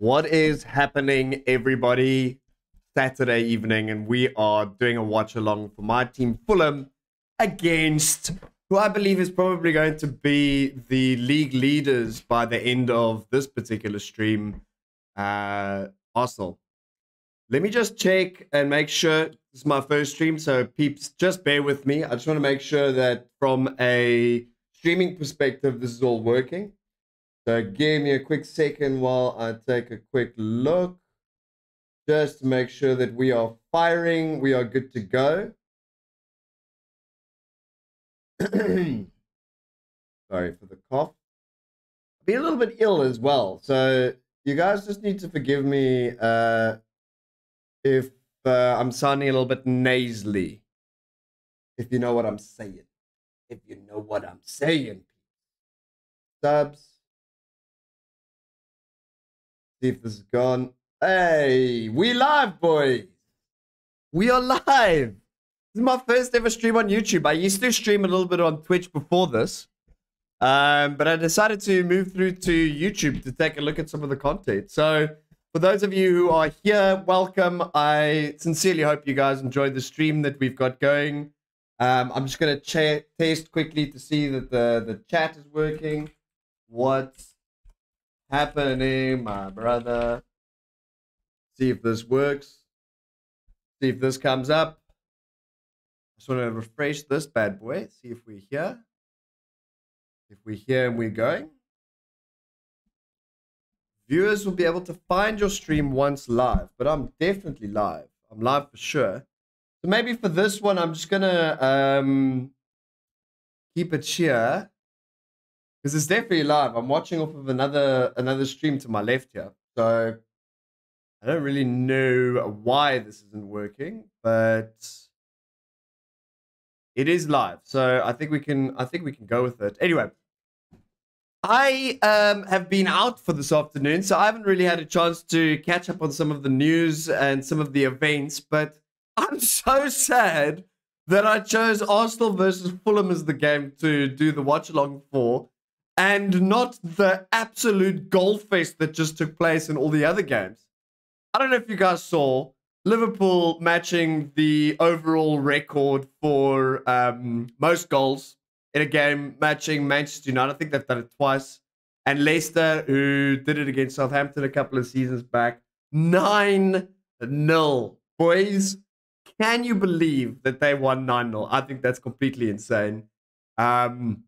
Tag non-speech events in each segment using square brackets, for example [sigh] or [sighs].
What is happening, everybody? Saturday evening, and we are doing a watch along for my team Fulham against who I believe is probably going to be the league leaders by the end of this particular stream, uh, Arsenal. Let me just check and make sure this is my first stream, so peeps, just bear with me. I just want to make sure that from a streaming perspective, this is all working. So give me a quick second while I take a quick look. Just to make sure that we are firing. We are good to go. [clears throat] Sorry for the cough. I've been a little bit ill as well. So you guys just need to forgive me uh, if uh, I'm sounding a little bit nasally. If you know what I'm saying. If you know what I'm saying. Subs. This is gone. Hey, we live, boys. We are live. This is my first ever stream on YouTube. I used to stream a little bit on Twitch before this. Um, but I decided to move through to YouTube to take a look at some of the content. So, for those of you who are here, welcome. I sincerely hope you guys enjoyed the stream that we've got going. Um, I'm just going to test quickly to see that the, the chat is working. What's happening, my brother. See if this works. See if this comes up. Just want to refresh this bad boy. See if we're here. If we're here and we're going. Viewers will be able to find your stream once live, but I'm definitely live. I'm live for sure. So maybe for this one, I'm just gonna um, keep it here because it's definitely live. I'm watching off of another another stream to my left here, so I don't really know why this isn't working, but it is live. So I think we can I think we can go with it. Anyway, I um, have been out for this afternoon, so I haven't really had a chance to catch up on some of the news and some of the events. But [laughs] I'm so sad that I chose Arsenal versus Fulham as the game to do the watch along for and not the absolute goal fest that just took place in all the other games. I don't know if you guys saw Liverpool matching the overall record for um, most goals in a game, matching Manchester United. I think they've done it twice. And Leicester, who did it against Southampton a couple of seasons back, 9 0. Boys, can you believe that they won 9 0? I think that's completely insane. Um,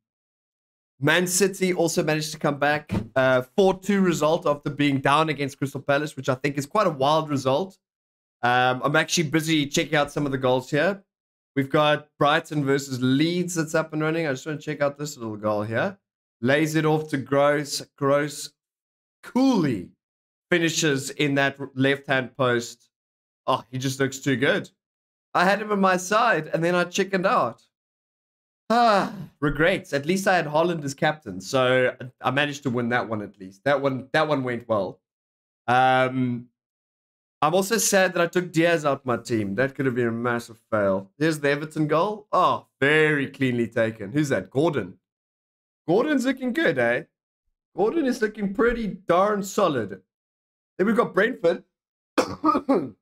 Man City also managed to come back. Uh, 4 2 result after being down against Crystal Palace, which I think is quite a wild result. Um, I'm actually busy checking out some of the goals here. We've got Brighton versus Leeds that's up and running. I just want to check out this little goal here. Lays it off to Gross. Gross coolly finishes in that left hand post. Oh, he just looks too good. I had him on my side and then I chickened out. Ah, [sighs] regrets. At least I had Haaland as captain, so I managed to win that one at least. That one, that one went well. Um, I'm also sad that I took Diaz out of my team. That could have been a massive fail. Here's the Everton goal. Oh, very cleanly taken. Who's that? Gordon. Gordon's looking good, eh? Gordon is looking pretty darn solid. Then we've got Brentford. [coughs]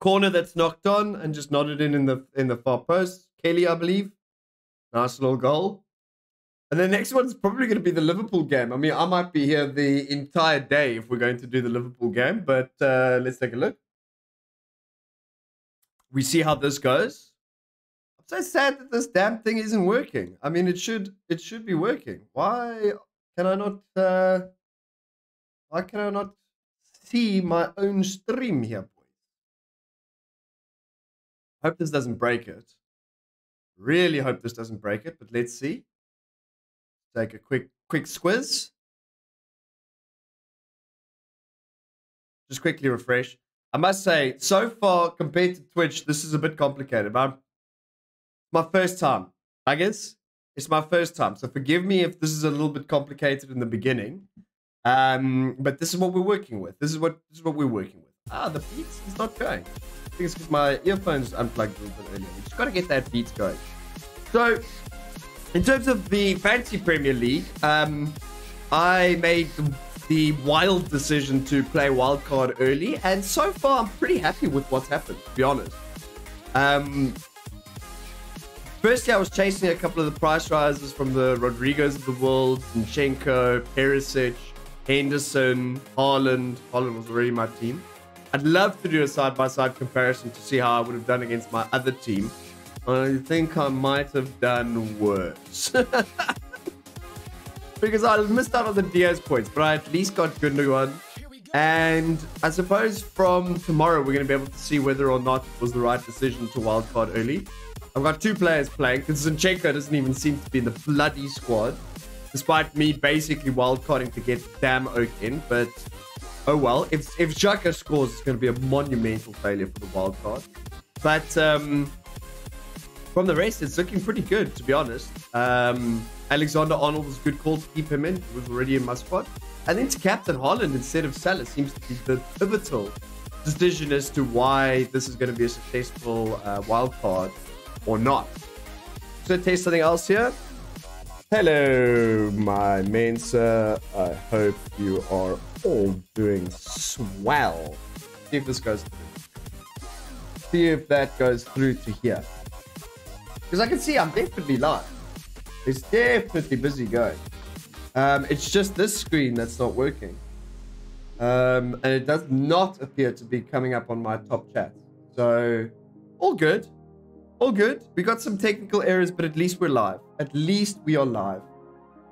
Corner that's knocked on and just nodded in in the in the far post. Kelly, I believe. Nice little goal. And the next one's probably going to be the Liverpool game. I mean, I might be here the entire day if we're going to do the Liverpool game, but uh, let's take a look. We see how this goes. I'm so sad that this damn thing isn't working. I mean, it should it should be working. Why can I not? Uh, why can I not see my own stream here, boys? Hope this doesn't break it. Really hope this doesn't break it, but let's see. Take a quick quick squiz. Just quickly refresh. I must say, so far compared to Twitch, this is a bit complicated. But my first time, I guess. It's my first time, so forgive me if this is a little bit complicated in the beginning. Um, but this is what we're working with. This is what this is what we're working with. Ah, the beats is not going. Think it's because my earphones unplugged a little bit earlier. We just got to get that beat going. So, in terms of the Fantasy Premier League, um, I made the wild decision to play wildcard early, and so far I'm pretty happy with what's happened, to be honest. Um, firstly, I was chasing a couple of the price rises from the Rodrigos of the world, Zinchenko, Perisic, Henderson, Haaland. Haaland was already my team. I'd love to do a side-by-side comparison to see how I would have done against my other team. I think I might have done worse. [laughs] because I missed out on the Diaz points, but I at least got Gundogan. And I suppose from tomorrow, we're going to be able to see whether or not it was the right decision to wildcard early. I've got two players playing because Zinchenko doesn't even seem to be in the bloody squad, despite me basically wildcarding to get Damn Oak in. But oh well, if if Xhaka scores, it's going to be a monumental failure for the wildcard. But um, from the rest, it's looking pretty good, to be honest. Um, Alexander Arnold was a good call to keep him in. He was already in my squad. And then to captain Haaland instead of Salah seems to be the pivotal decision as to why this is going to be a successful uh, wild card or not. So taste something else here. Hello, my sir. I hope you are all doing swell. See if this goes through. See if that goes through to here. Because I can see I'm definitely live. It's definitely busy going. Um, it's just this screen that's not working. Um, and it does not appear to be coming up on my top chat. So, all good. All good. We got some technical errors, but at least we're live. At least we are live.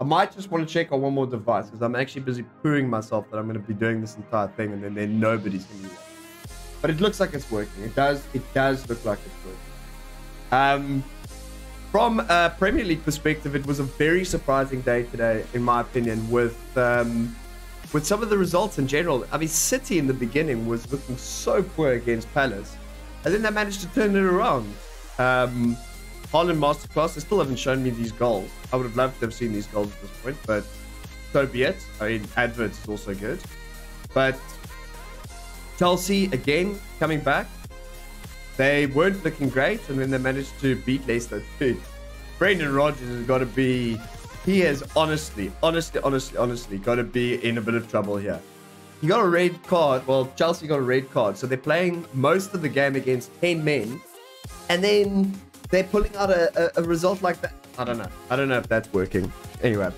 I might just want to check on one more device because I'm actually busy pooing myself that I'm going to be doing this entire thing and then, then nobody's going to be watching. But it looks like it's working. It does. It does look like it's working. Um, from a Premier League perspective, it was a very surprising day today, in my opinion, with um, with some of the results in general. I mean, City in the beginning was looking so poor against Palace, and then they managed to turn it around. Um, Haaland masterclass. They still haven't shown me these goals. I would have loved to have seen these goals at this point, but so be it. I mean, adverts is also good, but Chelsea again coming back. They weren't looking great, and then they managed to beat Leicester. Dude, Brendan Rodgers has got to be. He has honestly, honestly, honestly, honestly got to be in a bit of trouble here. He got a red card. Well, Chelsea got a red card, so they're playing most of the game against ten men, and then they're pulling out a, a, a result like that. I don't know. I don't know if that's working. Anyway,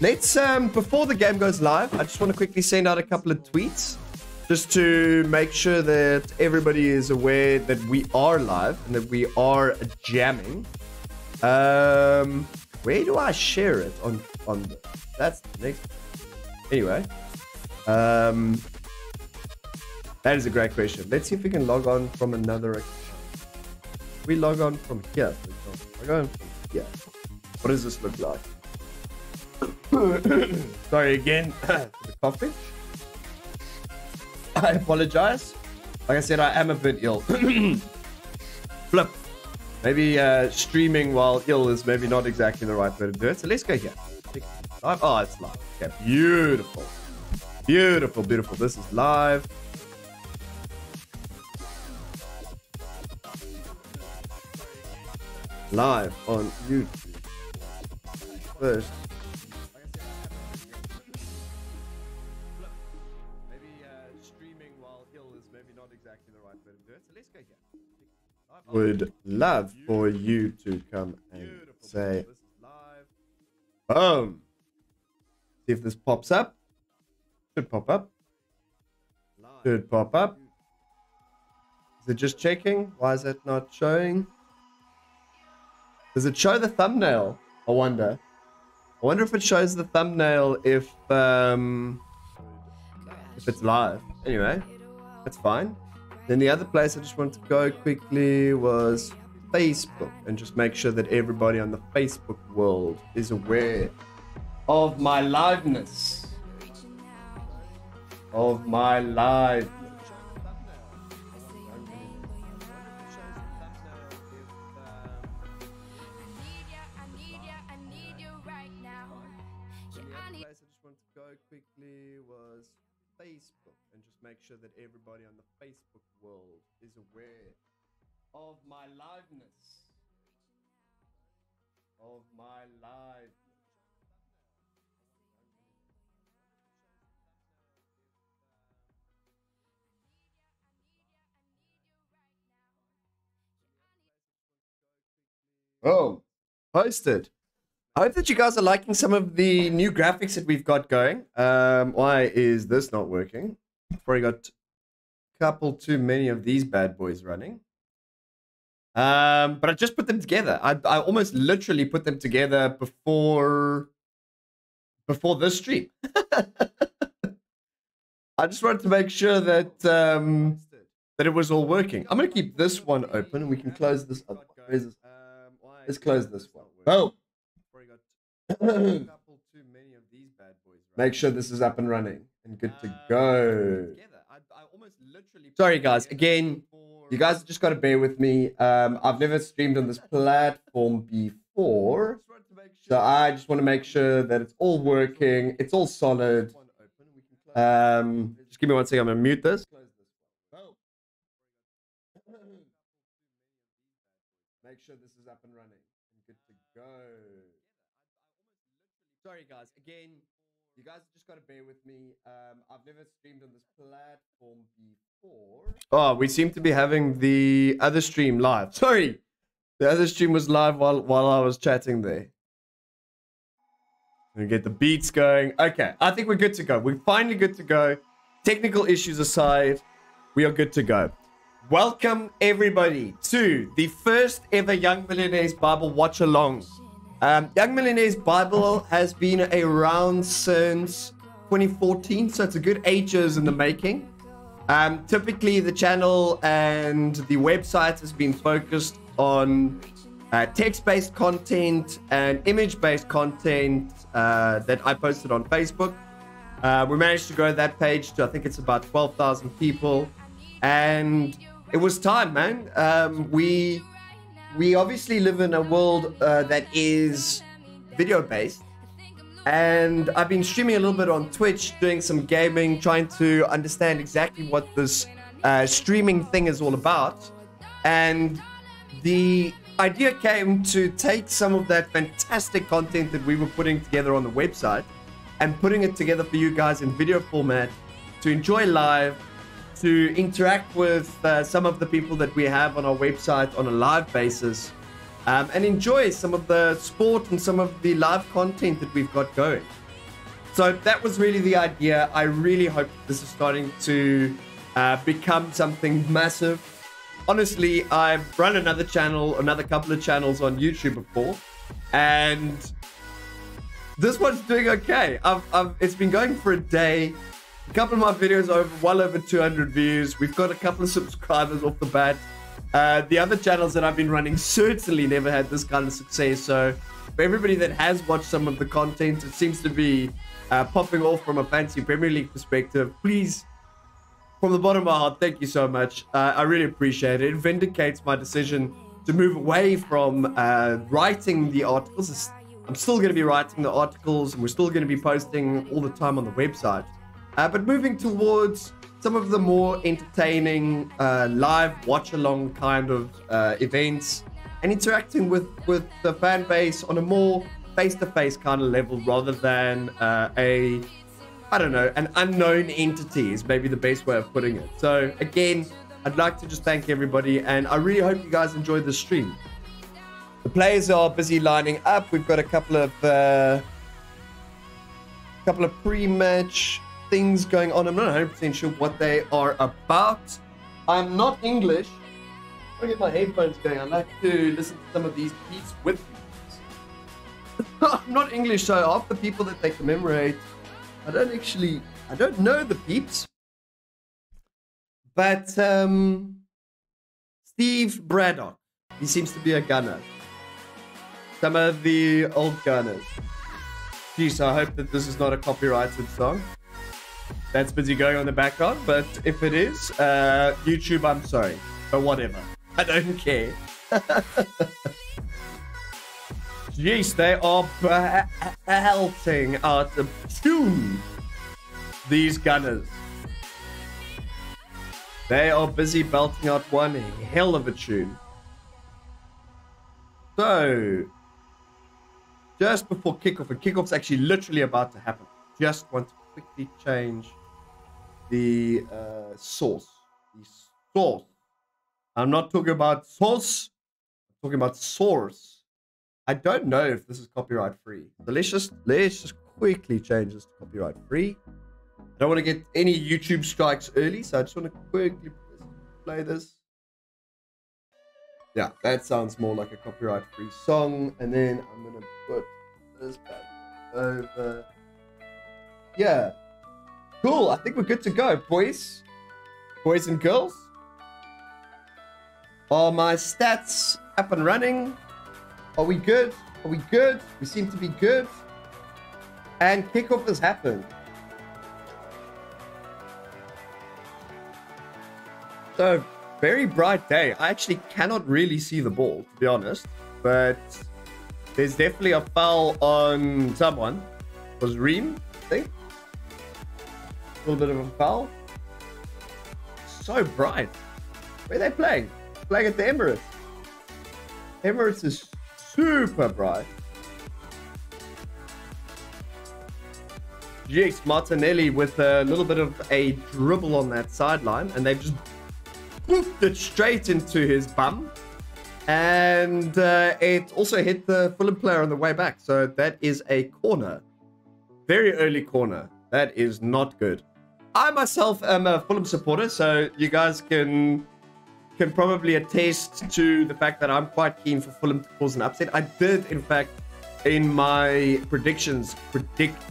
let's um before the game goes live, I just want to quickly send out a couple of tweets just to make sure that everybody is aware that we are live and that we are jamming. Um, where do I share it on on? The, that's the next. Anyway, um, that is a great question. Let's see if we can log on from another account. We log on from here, for example. Go on from here. What does this look like? [coughs] Sorry again for the coughing. I apologize. Like I said, I am a bit ill. [coughs] Flip. Maybe uh, streaming while ill is maybe not exactly the right way to do it. So let's go here. Oh, it's live. Okay, beautiful. Beautiful, beautiful. This is live. Live on YouTube. First, would love for you to come and say boom. See if this pops up. Should pop up. Should pop up. Is it just checking? Why is it not showing? Does it show the thumbnail? I wonder. I wonder if it shows the thumbnail if um if it's live. Anyway, that's fine. Then the other place I just wanted to go quickly was Facebook and just make sure that everybody on the Facebook world is aware of my liveness. Of my live. Oh, posted. I hope that you guys are liking some of the new graphics that we've got going. Um, why is this not working? Probably got a couple too many of these bad boys running. Um, but I just put them together. I, I almost literally put them together before before this stream. [laughs] I just wanted to make sure that um, that it was all working. I'm gonna keep this one open and we can close this up. Let's close this one. Oh. [clears throat] Make sure this is up and running and good to go. Sorry, guys. Again, you guys just got to bear with me. Um, I've never streamed on this [laughs] platform before. So I just want to make sure that it's all working. It's all solid. Um, just give me one second. I'm going to mute this. Make sure this is up and running and good to go. Sorry, guys. Again, you guys just got to bear with me. Um, I've never streamed on this [laughs] platform before. Oh, we seem to be having the other stream live. [laughs] Sorry, the other stream was live while while I was chatting there. And get the beats going. Okay, I think we're good to go. We're finally good to go. Technical issues aside, we are good to go. Welcome everybody to the first ever Young Millionaires Bible Watch Along. Um, Young Millionaires Bible has been around since 2014, so it's a good ages in the making. Um, typically, the channel and the website has been focused on uh, text-based content and image-based content uh, that I posted on Facebook. Uh, we managed to grow that page to I think it's about 12,000 people, and it was time, man. Um, we we obviously live in a world uh, that is video based. And I've been streaming a little bit on Twitch, doing some gaming, trying to understand exactly what this uh, streaming thing is all about. And the idea came to take some of that fantastic content that we were putting together on the website and putting it together for you guys in video format to enjoy live to interact with uh, some of the people that we have on our website on a live basis um, and enjoy some of the sport and some of the live content that we've got going. So that was really the idea. I really hope this is starting to uh, become something massive. Honestly, I've run another channel, another couple of channels on YouTube before, and this one's doing okay. I've, I've, it's been going for a day. A couple of my videos over well over 200 views. We've got a couple of subscribers off the bat. Uh, the other channels that I've been running certainly never had this kind of success. So for everybody that has watched some of the content, it seems to be uh, popping off from a Fantasy Premier League perspective. Please, from the bottom of my heart, thank you so much. Uh, I really appreciate it. It vindicates my decision to move away from uh, writing the articles. I'm still going to be writing the articles and we're still going to be posting all the time on the website. Uh, but moving towards some of the more entertaining uh, live watch along kind of uh, events and interacting with, with the fan base on a more face to face kind of level rather than uh, a, I don't know, an unknown entity is maybe the best way of putting it. So, again, I'd like to just thank everybody and I really hope you guys enjoyed the stream. The players are busy lining up. We've got a couple of uh, couple of pre-match things going on. I'm not 100% sure what they are about. I'm not English. I get my headphones going. I like to listen to some of these beats with you. [laughs] I'm not English, so half the people that they commemorate, I don't actually, I don't know the peeps. But um, Steve Braddock, he seems to be a gunner. Some of the old gunners. Geez, I hope that this is not a copyrighted song that's busy going on the background. But if it is, uh, YouTube, I'm sorry. But whatever. [laughs] I don't care. [laughs] Jeez, they are belting out the tune. These gunners. They are busy belting out one hell of a tune. So, just before kickoff, and kickoff's actually literally about to happen. Just want to quickly change the uh, source. The source. I'm not talking about source. I'm talking about source. I don't know if this is copyright free. So let's just let's just quickly change this to copyright free. I don't want to get any YouTube strikes early, so I just want to quickly play this. Yeah, that sounds more like a copyright free song. And then I'm gonna put this back over. Yeah. Cool. I think we're good to go, boys. Boys and girls. Are my stats up and running? Are we good? Are we good? We seem to be good. And kickoff has happened. So, very bright day. I actually cannot really see the ball, to be honest. But there's definitely a foul on someone. It was Ream, I think. A little bit of a foul. So bright. Where are they playing? Playing at the Emirates. Emirates is super bright. Jeez, Martinelli with a little bit of a dribble on that sideline, and they've just booped it straight into his bum. And uh, it also hit the Fulham player on the way back. So that is a corner. Very early corner. That is not good. I myself am a Fulham supporter, so you guys can can probably attest to the fact that I'm quite keen for Fulham to cause an upset. I did, in fact, in my predictions, predict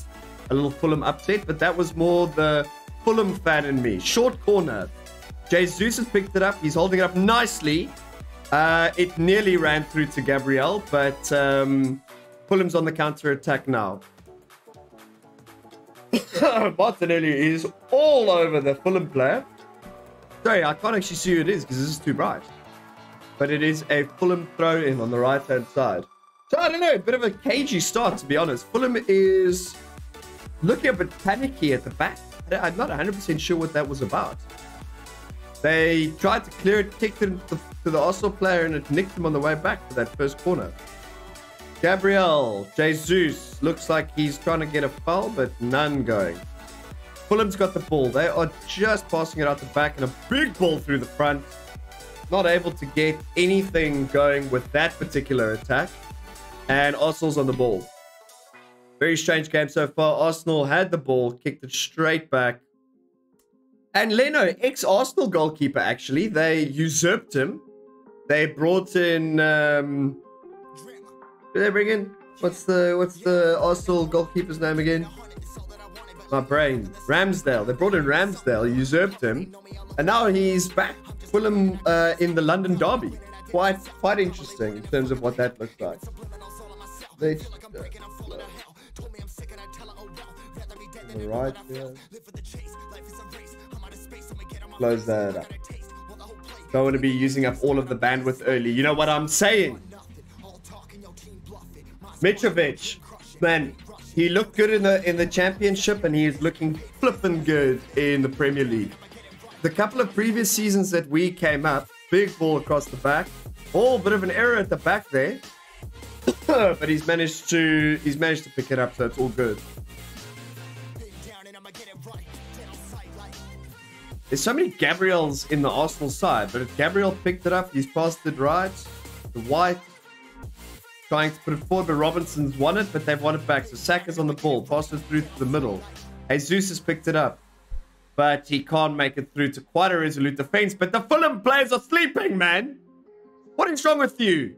a little Fulham upset, but that was more the Fulham fan in me. Short corner. Jesus has picked it up. He's holding it up nicely. Uh, it nearly ran through to Gabriel, but um, Fulham's on the counter attack now. [coughs] Martinelli is all over the Fulham player. Sorry, I can't actually see who it is because this is too bright. But it is a Fulham throw in on the right hand side. So I don't know, a bit of a cagey start to be honest. Fulham is looking a bit panicky at the back. I'm not 100% sure what that was about. They tried to clear it, kicked it to the, Arsenal player, and it nicked him on the way back to that first corner. Gabriel Jesus looks like he's trying to get a foul, but none going. Fulham's got the ball. They are just passing it out the back and a big ball through the front. Not able to get anything going with that particular attack. And Arsenal's on the ball. Very strange game so far. Arsenal had the ball, kicked it straight back. And Leno, ex-Arsenal goalkeeper, actually, they usurped him. They brought in um did they bring in what's the what's the Arsenal goalkeeper's name again? My brain. Ramsdale. They brought in Ramsdale, usurped him, and now he's back. Fulham uh, in the London Derby. Quite quite interesting in terms of what that looks like. They, uh, right here. Close that up. Don't want to be using up all of the bandwidth early. You know what I'm saying? Mitrovic, man, he looked good in the in the championship and he is looking flipping good in the Premier League. The couple of previous seasons that we came up, big ball across the back, all bit of an error at the back there. [coughs] but he's managed to he's managed to pick it up, so it's all good. There's so many Gabriels in the Arsenal side, but if Gabriel picked it up, he's passed it right. The white trying to put it forward, but Robinson's won it, but they've won it back. So Saka's on the ball, passed it through to the middle. Jesus has picked it up, but he can't make it through to quite a resolute defense. But the Fulham players are sleeping, man. What is wrong with you?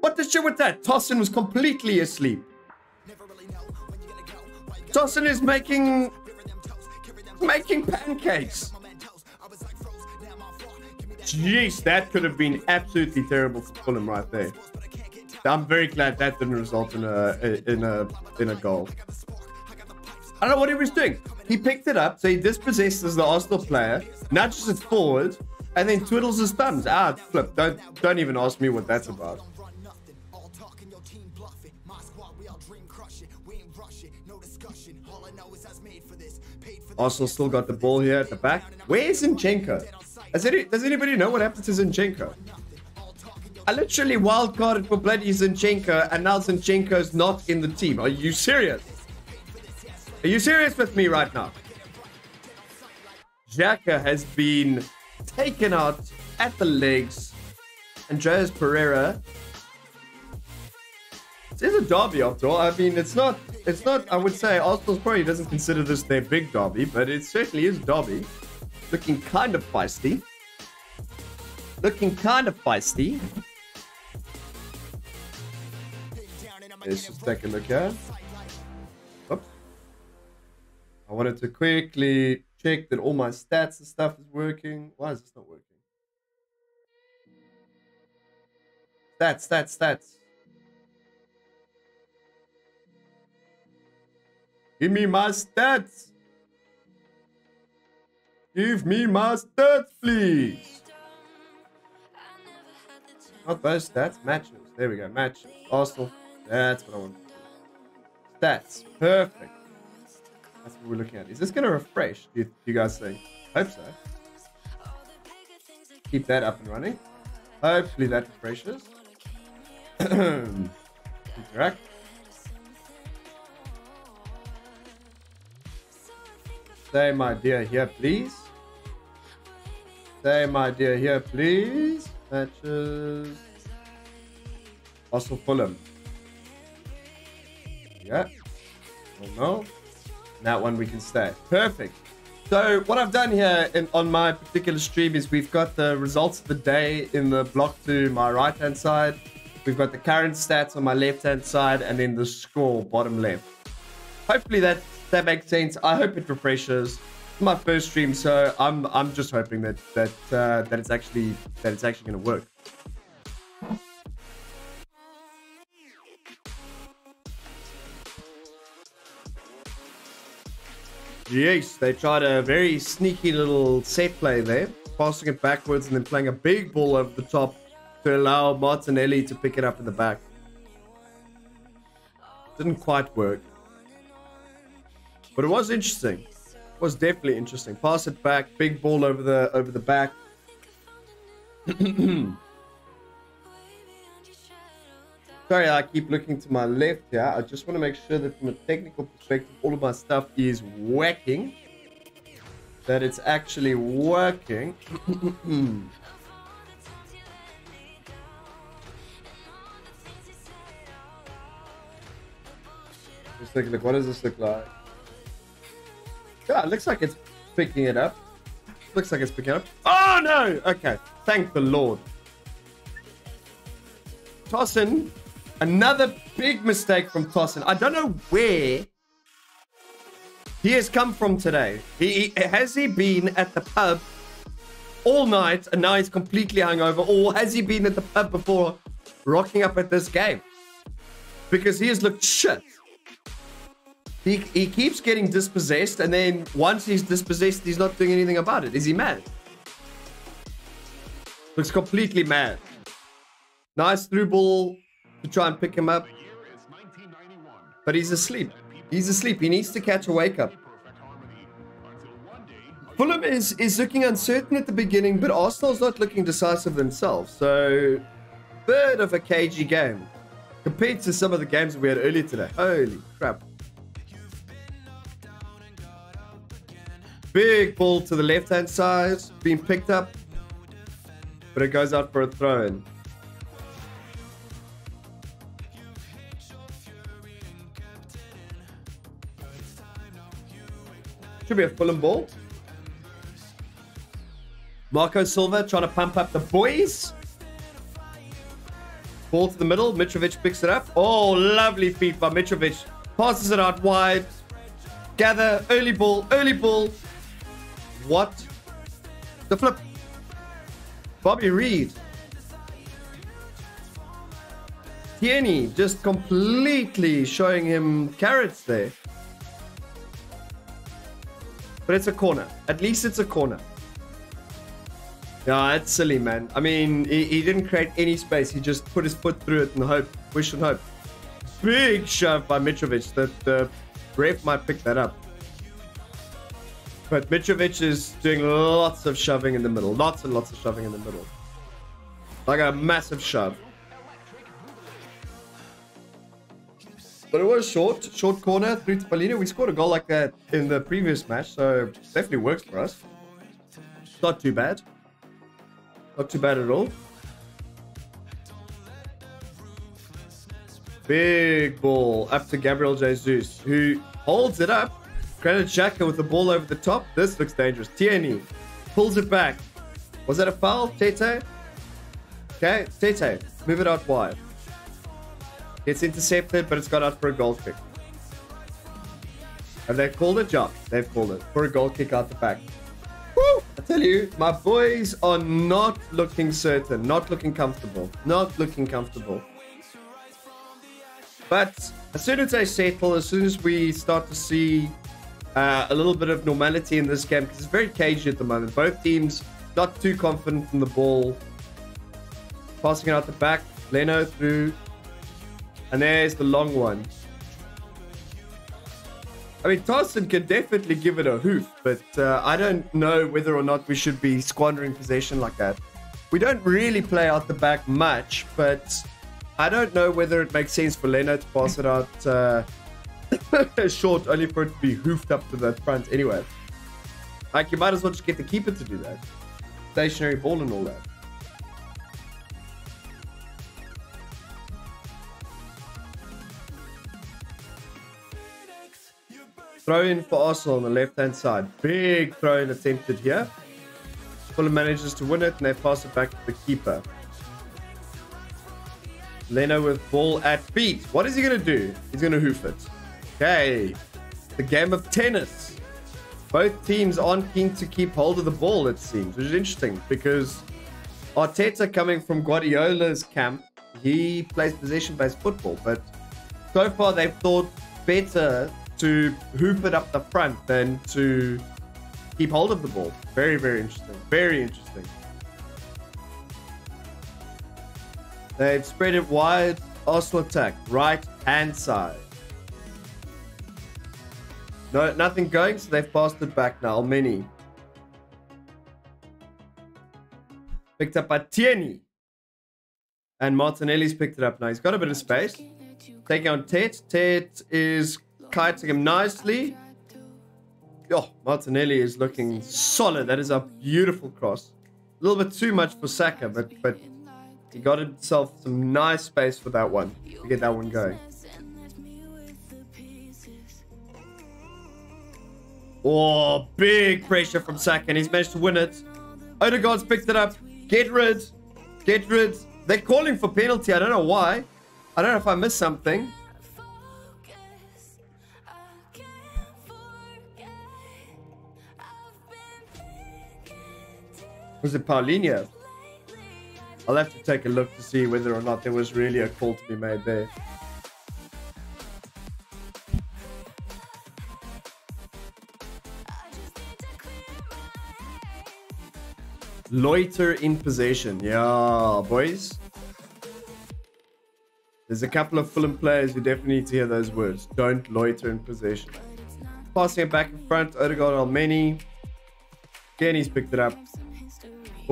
What the shit with that? Tosin was completely asleep. Tosin is making making pancakes. Jeez, that could have been absolutely terrible for Fulham right there. I'm very glad that didn't result in a in a in a goal. I don't know what he was doing. He picked it up, so he dispossesses the Arsenal player, nudges it forward, and then twiddles his thumbs. Ah, flip. Don't don't even ask me what that's about. Arsenal still got the ball here at the back. Where's Zinchenko? Has any, does anybody know what happened to Zinchenko? I literally wildcarded for bloody Zinchenko, and now Zinchenko's not in the team. Are you serious? Are you serious with me right now? Xhaka has been taken out at the legs. Andreas Pereira It is a derby after all. I mean, it's not. It's not. I would say Arsenal probably doesn't consider this their big derby, but it certainly is derby. Looking kind of feisty. Looking kind of feisty. Let's just take a look here. Oops. I wanted to quickly check that all my stats and stuff is working. Why is this not working? Stats, stats, stats. Give me my stats. Give me my stats, please. Not those stats, matches. There we go, matches. Arsenal. That's what I want. That's Perfect. That's what we're looking at. Is this going to refresh, do you, guys think? Hope so. Keep that up and running. Hopefully that refreshes. [clears throat] Interact. Say my dear here, please. Say my dear here, please. Matches. Also Fulham. Yeah. Oh no. That one we can stay. Perfect. So what I've done here in, on my particular stream is we've got the results of the day in the block to my right hand side. We've got the current stats on my left hand side and then the score bottom left. Hopefully that that makes sense. I hope it refreshes. It's my first stream, so I'm I'm just hoping that that uh, that it's actually that it's actually going to work. Yes, they tried a very sneaky little set play there, passing it backwards and then playing a big ball over the top to allow Martinelli to pick it up in the back. Didn't quite work. But it was interesting. It was definitely interesting. Pass it back, big ball over the over the back. [clears throat] Sorry, I keep looking to my left here. I just want to make sure that from a technical perspective, all of my stuff is whacking. That it's actually working. [coughs] just take a look. What does this look like? Yeah, it looks like it's picking it up. Looks like it's picking up. Oh no! Okay, thank the Lord. Tosin, another big mistake from Tosin. I don't know where he has come from today. He, he has he been at the pub all night and now he's completely hungover, or has he been at the pub before rocking up at this game? Because he has looked shit. He, he keeps getting dispossessed, and then once he's dispossessed, he's not doing anything about it. Is he mad? Looks completely mad. Nice through ball to try and pick him up. But he's asleep. He's asleep. He needs to catch a wake up. Fulham is, is looking uncertain at the beginning, but Arsenal's not looking decisive themselves. So, bit of a cagey game compared to some of the games we had earlier today. Holy crap. Big ball to the left hand side, being picked up, but it goes out for a throw Should be a Fulham ball. Marco Silva trying to pump up the boys. Ball to the middle. Mitrovic picks it up. Oh, lovely feet by Mitrovic. Passes it out wide. Gather. Early ball. Early ball. What? The flip. Bobby Reid. Tierney just completely showing him carrots there. But it's a corner. At least it's a corner. Yeah, it's silly, man. I mean, he, he didn't create any space. He just put his foot through it and hope, wish and hope. Big shove by Mitrovic that the ref might pick that up. But Mitrovic is doing lots of shoving in the middle. Lots and lots of shoving in the middle. Like a massive shove. But it was short, short corner through to Palhinha. We scored a goal like that in the previous match, so definitely works for us. Not too bad. Not too bad at all. Big ball up to Gabriel Jesus, who holds it up. Granit Xhaka with the ball over the top. This looks dangerous. Tierney pulls it back. Was that a foul, Tete? Okay, Tete, move it out wide. It's intercepted, but it's got out for a goal kick. And they've called it? jump. they've called it for a goal kick out the back. Woo! I tell you, my boys are not looking certain, not looking comfortable, not looking comfortable. But as soon as they settle, as soon as we start to see uh, a little bit of normality in this game, because it's very cagey at the moment. Both teams not too confident in the ball. Passing it out the back, Leno through, and there's the long one. I mean, Tosin can definitely give it a hoof, but uh, I don't know whether or not we should be squandering possession like that. We don't really play out the back much, but I don't know whether it makes sense for Leno to pass it out uh, [laughs] short, only for it to be hoofed up to the front anyway. Like, you might as well just get the keeper to do that. Stationary ball and all that. Throw in for Arsenal on the left hand side. Big throw in attempted here. Fulham manages to win it and they pass it back to the keeper. Leno with ball at feet. What is he going to do? He's going to hoof it. Okay. The game of tennis. Both teams aren't keen to keep hold of the ball, it seems, which is interesting because Arteta coming from Guardiola's camp, he plays possession-based football, but so far they've thought better to hoop it up the front than to keep hold of the ball. Very, very interesting. Very interesting. They've spread it wide. Arsenal attack. Right hand side. No, nothing going, so they've passed it back now. Many. Picked up by Tierney. And Martinelli's picked it up now. He's got a bit of space. Taking on Tet. Tet is kiting him nicely. Oh, Martinelli is looking solid. That is a beautiful cross. A little bit too much for Saka, but but he got himself some nice space for that one to get that one going. Oh, big pressure from Saka, and he's managed to win it. Odegaard's picked it up. Get rid. Get rid. They're calling for penalty. I don't know why. I don't know if I missed something. Was it Palhinha? I'll have to take a look to see whether or not there was really a call to be made there. Loiter in possession. Yeah, boys. There's a couple of Fulham players who definitely need to hear those words. Don't loiter in possession. Passing it back in front. Odegaard Elneny. Kenny's picked it up.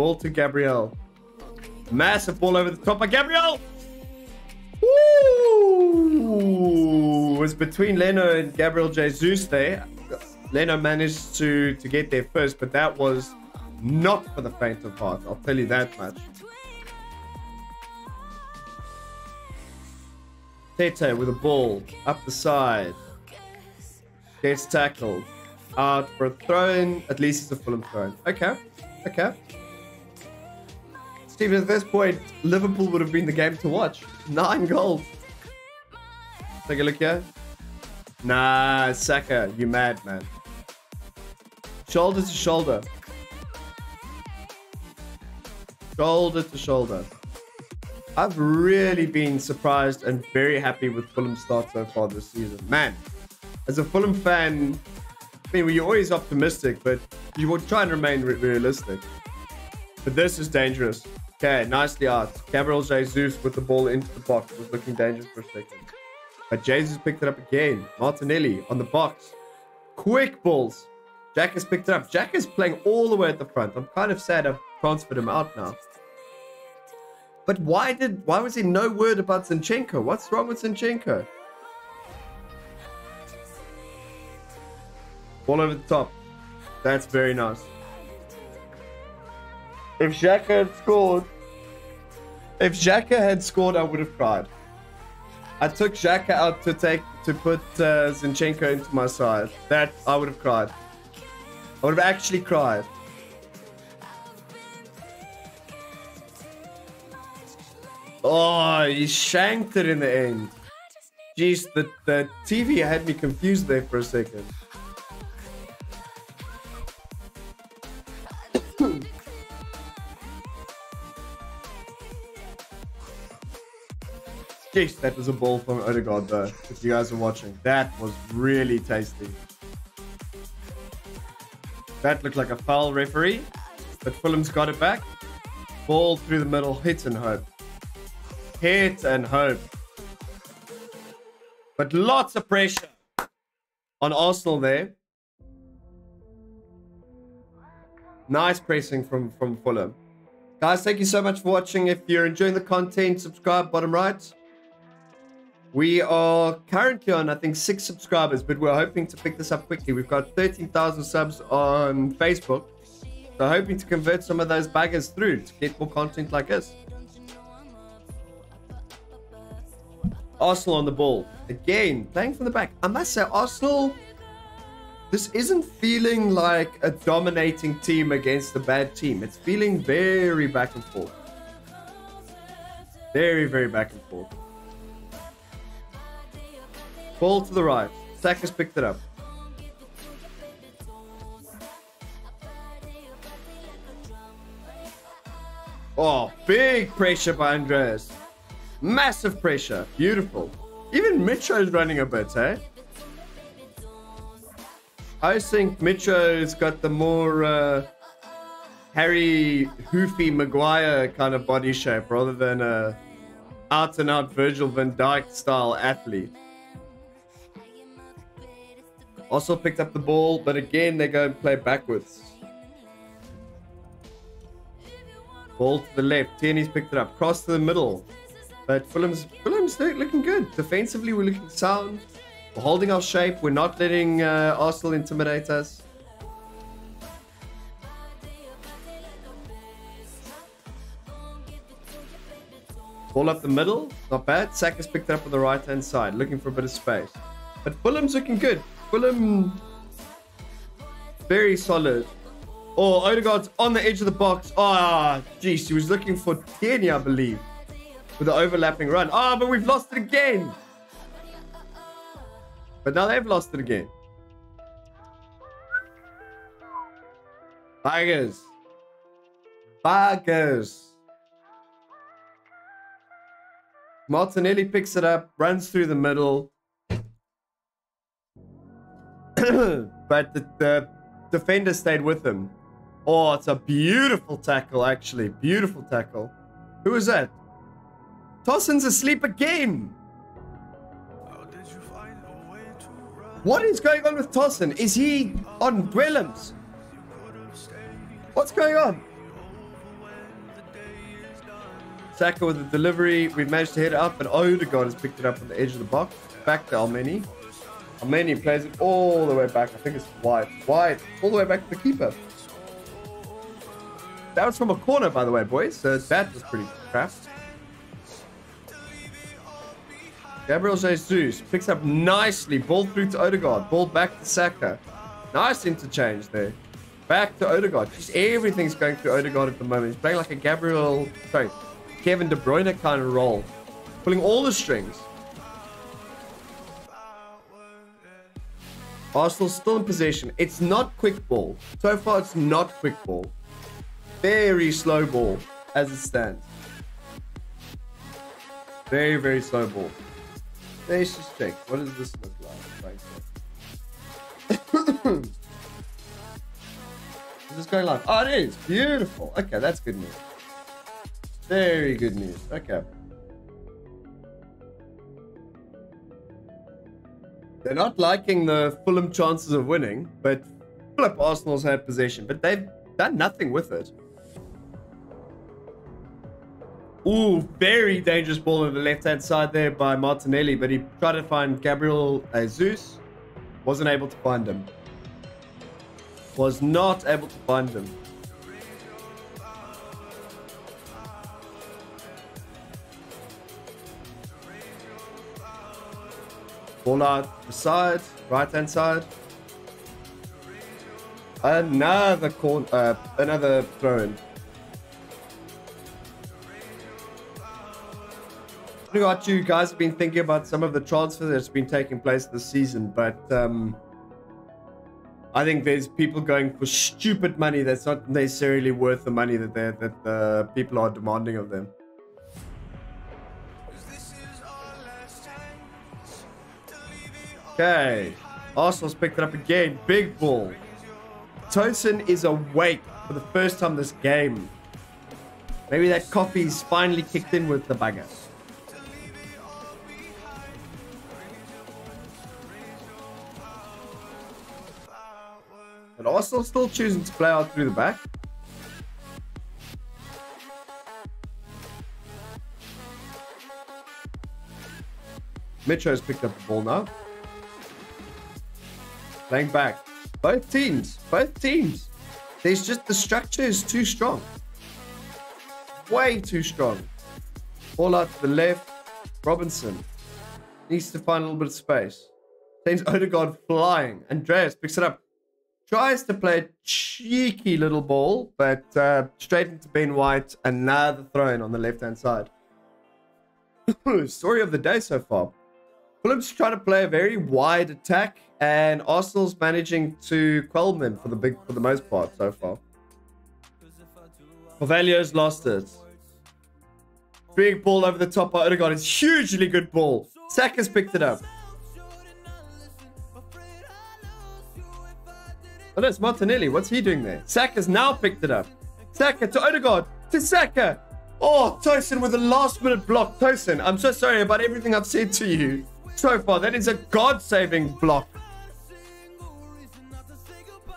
Ball to Gabriel. Massive ball over the top by Gabriel. Woo! It was between Leno and Gabriel Jesus there. Leno managed to, to get there first, but that was not for the faint of heart. I'll tell you that much. Tete with a ball up the side. Gets tackled. Out for a throw in. At least it's a full throw in. Okay. Okay. Stephen, at this point, Liverpool would have been the game to watch. Nine goals. Take a look here. Nah, Saka, you mad, man. Shoulder to shoulder. Shoulder to shoulder. I've really been surprised and very happy with Fulham's start so far this season. Man, as a Fulham fan, I mean, you're always optimistic, but you will try and remain re realistic. But this is dangerous. Okay, nicely out. Gabriel Jesus with the ball into the box was looking dangerous for a second. But Jesus picked it up again. Martinelli on the box. Quick balls. Jack has picked it up. Jack is playing all the way at the front. I'm kind of sad I've transferred him out now. But why did why was he no word about Zinchenko? What's wrong with Zinchenko? Ball over the top. That's very nice. If Xhaka had scored, if Xhaka had scored, I would have cried. I took Xhaka out to take to put uh, Zinchenko into my side. That I would have cried. I would have actually cried. Oh, he shanked it in the end. Jeez, the, the TV had me confused there for a second. Jeez, that was a ball from Odegaard oh, though, if you guys are watching. That was really tasty. That looked like a foul referee, but Fulham's got it back. Ball through the middle, hit and hope. Hit and hope. But lots of pressure on Arsenal there. Nice pressing from, from Fulham. Guys, thank you so much for watching. If you're enjoying the content, subscribe bottom right. We are currently on, I think, six subscribers, but we're hoping to pick this up quickly. We've got 13,000 subs on Facebook. So hoping to convert some of those baggers through to get more content like this. Arsenal on the ball. Again, playing from the back. I must say, Arsenal, this isn't feeling like a dominating team against a bad team. It's feeling very back and forth. Very, very back and forth. Ball to the right. Saka's picked it up. Oh, big pressure by Andreas. Massive pressure. Beautiful. Even Mitro is running a bit, eh? I think Mitro's got the more uh, Harry Hoofy Maguire kind of body shape rather than a out and out Virgil van Dijk style athlete. Also picked up the ball, but again they go and play backwards. Ball to the left. Tierney's picked it up. Cross to the middle. But Fulham's Fulham's looking good. Defensively, we're looking sound. We're holding our shape. We're not letting uh, Arsenal intimidate us. Ball up the middle. Not bad. Saka's picked it up on the right-hand side. Looking for a bit of space. But Fulham's looking good. Fulham... Very solid. Oh, Odegaard's on the edge of the box. Ah, oh, jeez. He was looking for Tierney, I believe with the overlapping run. Ah, oh, but we've lost it again. But now they've lost it again. Tigers. Tigers. Martinelli picks it up, runs through the middle. [clears throat] but the, the defender stayed with him. Oh, it's a beautiful tackle, actually. Beautiful tackle. Who is that? Tosin's asleep again. What is going on with Tosin? Is he on Dwellums? What's going on? Saka with the delivery. We've managed to hit it up, but Odegaard has picked it up on the edge of the box. Back to Elneny. Elneny plays it all the way back. I think it's wide. Wide. All the way back to the keeper. That was from a corner, by the way, boys. So that was pretty crap. Gabriel Jesus picks up nicely. Ball through to Odegaard. Ball back to Saka. Nice interchange there. Back to Odegaard. Just everything's going through Odegaard at the moment. He's playing like a Gabriel, sorry, Kevin De Bruyne kind of role. Pulling all the strings. Arsenal still in possession. It's not quick ball. So far, it's not quick ball. Very slow ball as it stands. Very, very slow ball. Let's just check. What does this look like? Right is [coughs] this going live? Oh, it is. Beautiful. Okay, that's good news. Very good news. Okay. They're not liking the Fulham chances of winning, but flip Arsenal's had possession, but they've done nothing with it. Ooh, very dangerous ball on the left-hand side there by Martinelli, but he tried to find Gabriel Jesus. Wasn't able to find him. Was not able to find him. Ball side, right hand side. Another corner, uh, another throw in. What you guys have been thinking about some of the transfers that's been taking place this season, but um, I think there's people going for stupid money that's not necessarily worth the money that that the people are demanding of them. Okay, Arsenal's picked it up again. Big ball. Tosin is awake for the first time this game. Maybe that coffee's finally kicked in with the bugger. But Arsenal still choosing to play out through the back. Mitro has picked up the ball now. Playing back. Both teams. Both teams. There's just the structure is too strong. Way too strong. Ball out to the left. Robinson needs to find a little bit of space. James Odegaard flying. Andreas picks it up tries to play a cheeky little ball, but uh, straight into Ben White, another throw in on the left hand side. [laughs] Story of the day so far. Fulham's trying to play a very wide attack, and Arsenal's managing to quell them for the big for the most part so far. Pavelio's lost it. Big ball over the top by Odegaard. It's hugely good ball. Saka's picked it up. Oh, that's Martinelli. What's he doing there? Saka's now picked it up. Saka to Odegaard. To Saka. Oh, Tosin with a last minute block. Tosin, I'm so sorry about everything I've said to you so far. That is a God-saving block.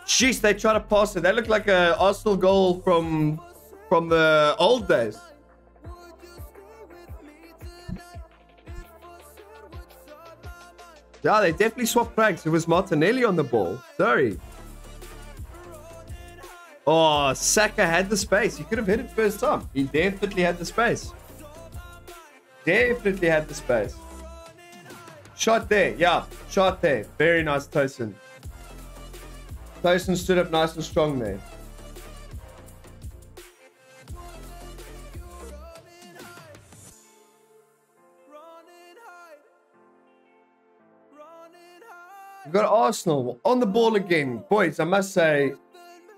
Jeez, they try to pass it. That looked like a Arsenal goal from from the old days. Yeah, they definitely swapped ranks. It was Martinelli on the ball. Sorry. Oh, Saka had the space. He could have hit it first time. He definitely had the space. Definitely had the space. Shot there. Yeah, shot there. Very nice, Tosin. Tosin stood up nice and strong there. We've got Arsenal on the ball again. Boys, I must say,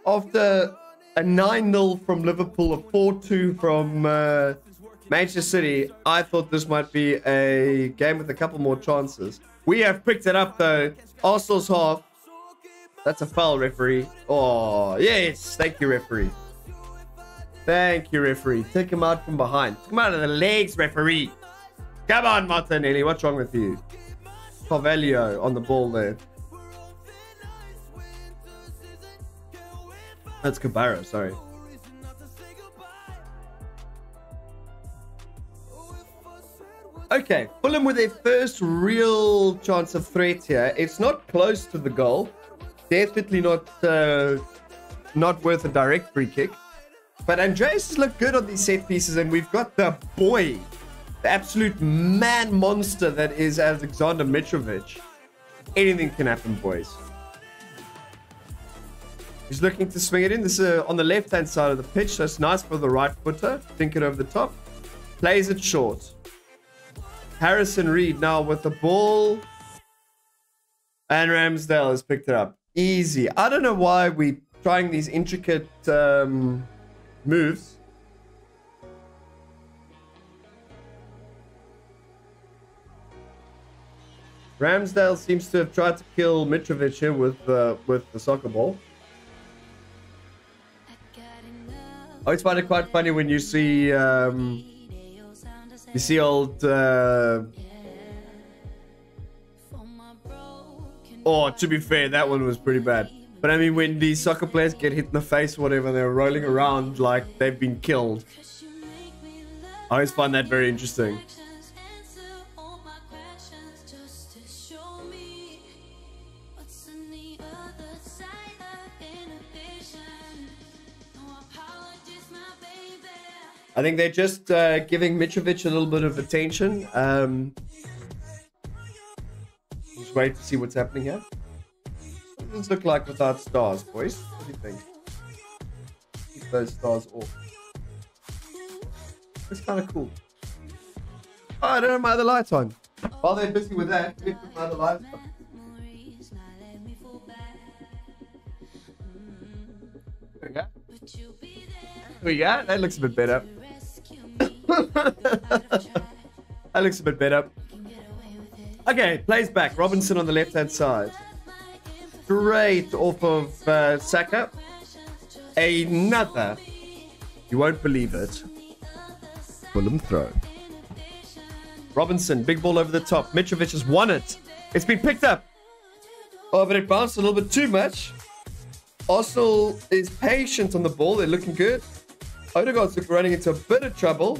after a 9-0 from Liverpool, a 4-2 from uh, Manchester City, I thought this might be a game with a couple more chances. We have picked it up though. Arsenal's half. That's a foul, referee. Oh, yes. Thank you, referee. Thank you, referee. Take him out from behind. Take him out of the legs, referee. Come on, Martinelli. What's wrong with you? Pavelio on the ball there. That's Cabarro, sorry. Okay, Fulham with their first real chance of threat here. It's not close to the goal. Definitely not uh, not worth a direct free kick. But Andreas has looked good on these set pieces, and we've got the boy, the absolute man monster that is Alexander Mitrovic. Anything can happen, boys. He's looking to swing it in. This is uh, on the left-hand side of the pitch, so it's nice for the right footer. Think it over the top. Plays it short. Harrison Reed now with the ball. And Ramsdale has picked it up. Easy. I don't know why we're trying these intricate um, moves. Ramsdale seems to have tried to kill Mitrovic here with, uh, with the soccer ball. I always find it quite funny when you see um, you see old. Uh... Oh, to be fair, that one was pretty bad. But I mean, when these soccer players get hit in the face, whatever, they're rolling around like they've been killed. I always find that very interesting. I think they're just uh, giving Mitrovic a little bit of attention. Um, wait to see what's happening here. What does look like without stars, boys? What do you think? Keep those stars off. It's kind of cool. Oh, I don't have my other lights on. While they're busy with that, [laughs] let put my other lights on. We go. There we go. That looks a bit better. [laughs] that looks a bit better. Okay, plays back. Robinson on the left hand side. Straight off of uh, Saka. Another. You won't believe it. Fulham throw. Robinson, big ball over the top. Mitrovic has won it. It's been picked up. Oh, but it bounced a little bit too much. Arsenal is patient on the ball. They're looking good. Odegaard's running into a bit of trouble.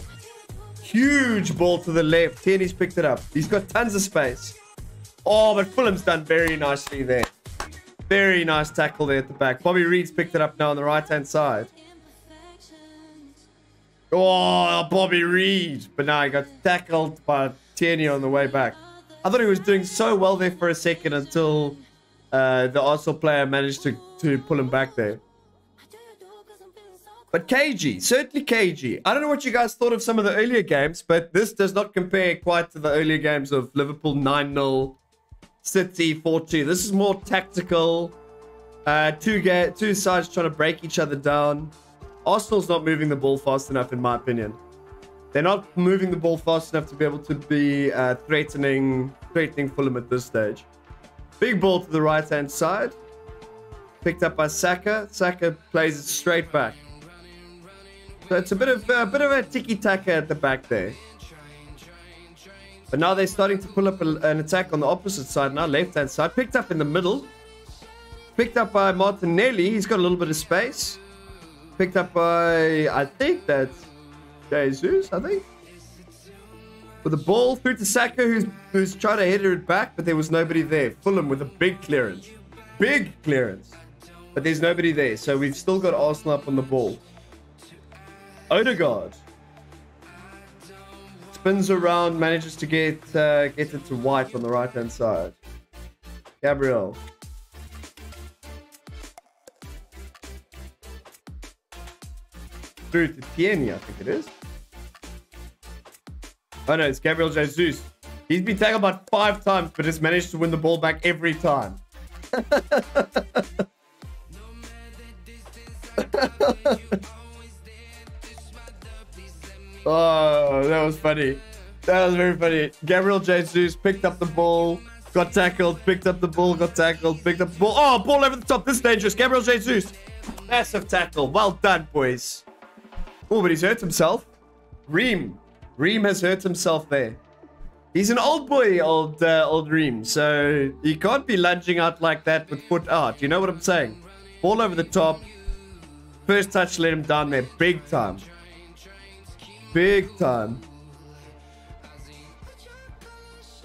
Huge ball to the left. Tierney's picked it up. He's got tons of space. Oh, but Fulham's done very nicely there. Very nice tackle there at the back. Bobby Reid's picked it up now on the right-hand side. Oh, Bobby Reid. But now he got tackled by Tierney on the way back. I thought he was doing so well there for a second until uh, the Arsenal player managed to, to pull him back there. But KG, certainly KG. I don't know what you guys thought of some of the earlier games, but this does not compare quite to the earlier games of Liverpool 9-0, City 4-2. This is more tactical. Uh, two, ga- two sides trying to break each other down. Arsenal's not moving the ball fast enough, in my opinion. They're not moving the ball fast enough to be able to be uh, threatening, threatening Fulham at this stage. Big ball to the right-hand side. Picked up by Saka. Saka plays it straight back. So it's a bit of a bit of a tiki-taka at the back there. But now they're starting to pull up a, an attack on the opposite side now, left-hand side. Picked up in the middle. Picked up by Martinelli. He's got a little bit of space. Picked up by, I think that's Jesus, I think. With the ball through to Saka, who's, who's trying to header it back, but there was nobody there. Fulham with a big clearance. Big clearance. But there's nobody there, so we've still got Arsenal up on the ball. Odegaard spins around, manages to get uh, get it to White on the right hand side. Gabriel. Through to Tierney, I think it is. Oh no, it's Gabriel Jesus. He's been tackled about five times, but has managed to win the ball back every time. [laughs] Oh, that was funny. That was very funny. Gabriel Jesus picked up the ball, got tackled, picked up the ball, got tackled, picked up the ball. Oh, ball over the top. This is dangerous. Gabriel Jesus. Massive tackle. Well done, boys. Oh, but he's hurt himself. Ream. Ream has hurt himself there. He's an old boy, old uh, old Ream. So he can't be lunging out like that with foot out. You know what I'm saying? Ball over the top. First touch let him down there big time. Big time.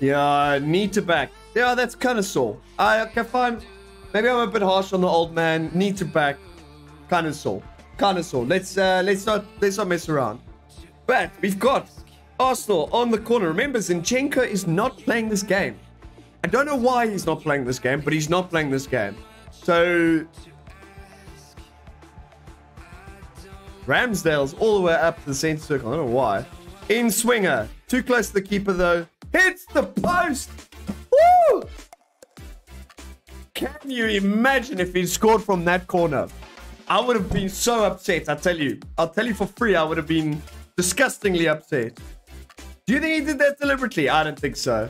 Yeah, need to back. Yeah, that's kind of sore. I can find. Maybe I'm a bit harsh on the old man. Need to back. Kind of sore. Kind of sore. Let's uh, let's not let's not mess around. But we've got Arsenal on the corner. Remember, Zinchenko is not playing this game. I don't know why he's not playing this game, but he's not playing this game. So Ramsdale's all the way up to the center circle. I don't know why. In swinger. Too close to the keeper, though. Hits the post. Woo! Can you imagine if he scored from that corner? I would have been so upset, I tell you. I'll tell you for free, I would have been disgustingly upset. Do you think he did that deliberately? I don't think so.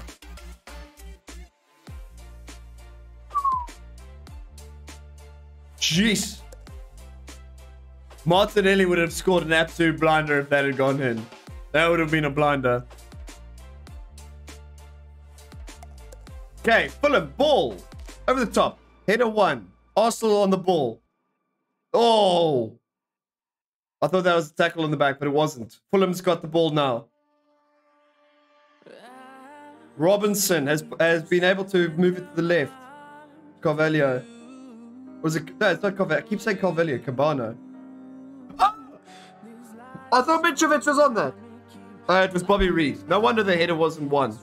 Jeez. Martinelli would have scored an absolute blinder if that had gone in. That would have been a blinder. Okay, Fulham, ball. Over the top. Header one. Arsenal on the ball. Oh. I thought that was a tackle in the back, but it wasn't. Fulham's got the ball now. Robinson has has been able to move it to the left. Carvalho. Was it? No, it's not Carvalho. I keep saying Carvalho. Kebano. I thought Mitrovic was on there. Uh, it was Bobby Reid. No wonder the header wasn't one.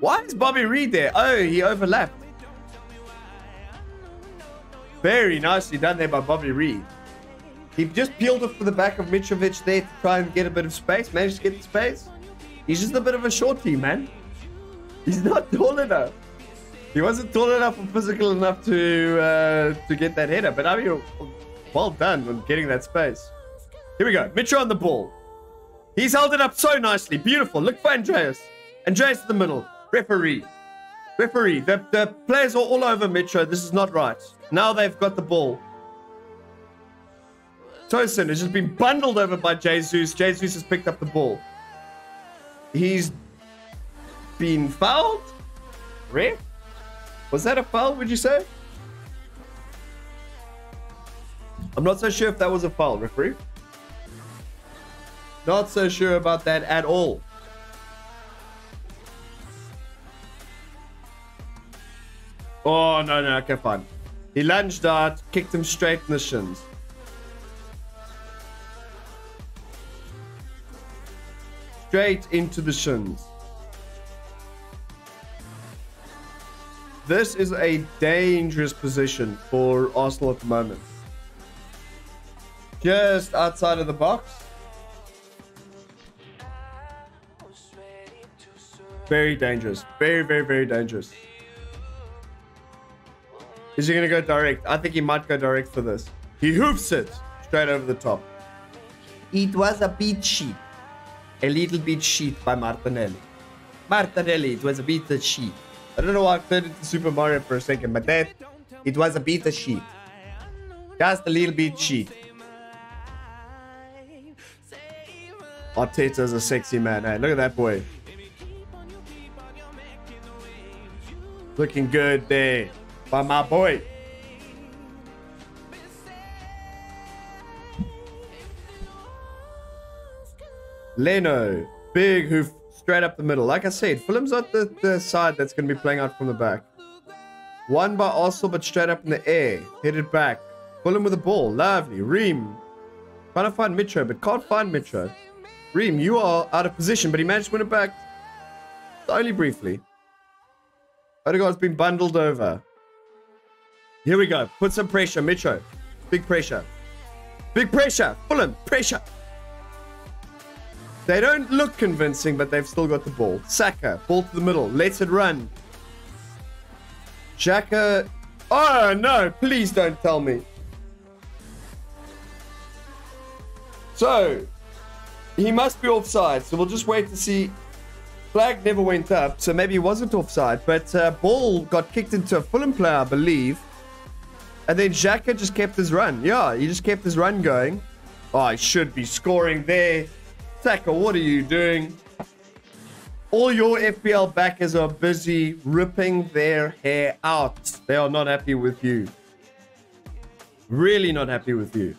Why is Bobby Reid there? Oh, he overlapped. Very nicely done there by Bobby Reid. He just peeled off to the back of Mitrovic there to try and get a bit of space. Managed to get the space. He's just a bit of a shorty, man. He's not tall enough. He wasn't tall enough or physical enough to uh, to get that header. But I mean, well done on getting that space. Here we go. Mitro on the ball. He's held it up so nicely. Beautiful. Look for Andreas. Andreas in the middle. Referee. Referee. The, the players are all over Mitro. This is not right. Now they've got the ball. Tosin has just been bundled over by Jesus. Jesus has picked up the ball. He's been fouled? Ref? Was that a foul, would you say? I'm not so sure if that was a foul, referee. Not so sure about that at all. Oh, no, no, okay, fine. He lunged out, kicked him straight in the shins. Straight into the shins. This is a dangerous position for Arsenal at the moment. Just outside of the box. Very dangerous. Very, very, very dangerous. Is he going to go direct? I think he might go direct for this. He hoofs it straight over the top. It was a bit sheet. A little bit sheet by Martinelli. Martinelli, it was a bit sheet. I don't know why I turned into Super Mario for a second, but that, it was a bit of sheet. Just a little bit sheet. Arteta's a sexy man. Hey, look at that boy. Looking good there by my boy. Leno, big hoof straight up the middle. Like I said, Fulham's not the, the side that's going to be playing out from the back. One by Arsenal, but straight up in the air. Headed back. Fulham with the ball. Lovely. Ream. Trying to find Mitro, but can't find Mitro. Ream, you are out of position, but he managed to win it back. Only briefly. Odegaard's been bundled over. Here we go. Put some pressure, Mitro. Big pressure. Big pressure. Fulham, pressure. They don't look convincing, but they've still got the ball. Saka, ball to the middle. Lets it run. Xhaka. Oh, no. Please don't tell me. So, he must be offside. So we'll just wait to see. Flag never went up, so maybe he wasn't offside. But uh, ball got kicked into a Fulham player, I believe. And then Xhaka just kept his run. Yeah, he just kept his run going. Oh, I should be scoring there. Saka, what are you doing? All your FPL backers are busy ripping their hair out. They are not happy with you. Really not happy with you.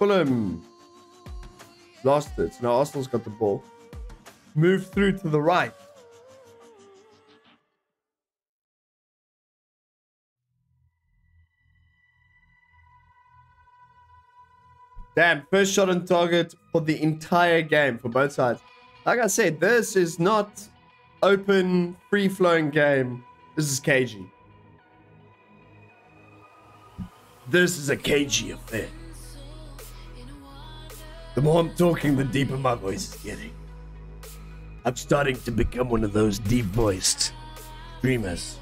Fulham lost it. Now Arsenal's got the ball. Move through to the right. Damn, first shot on target for the entire game for both sides. Like I said, this is not open, free-flowing game. This is cagey. This is a cagey affair. The more I'm talking, the deeper my voice is getting. I'm starting to become one of those deep-voiced streamers.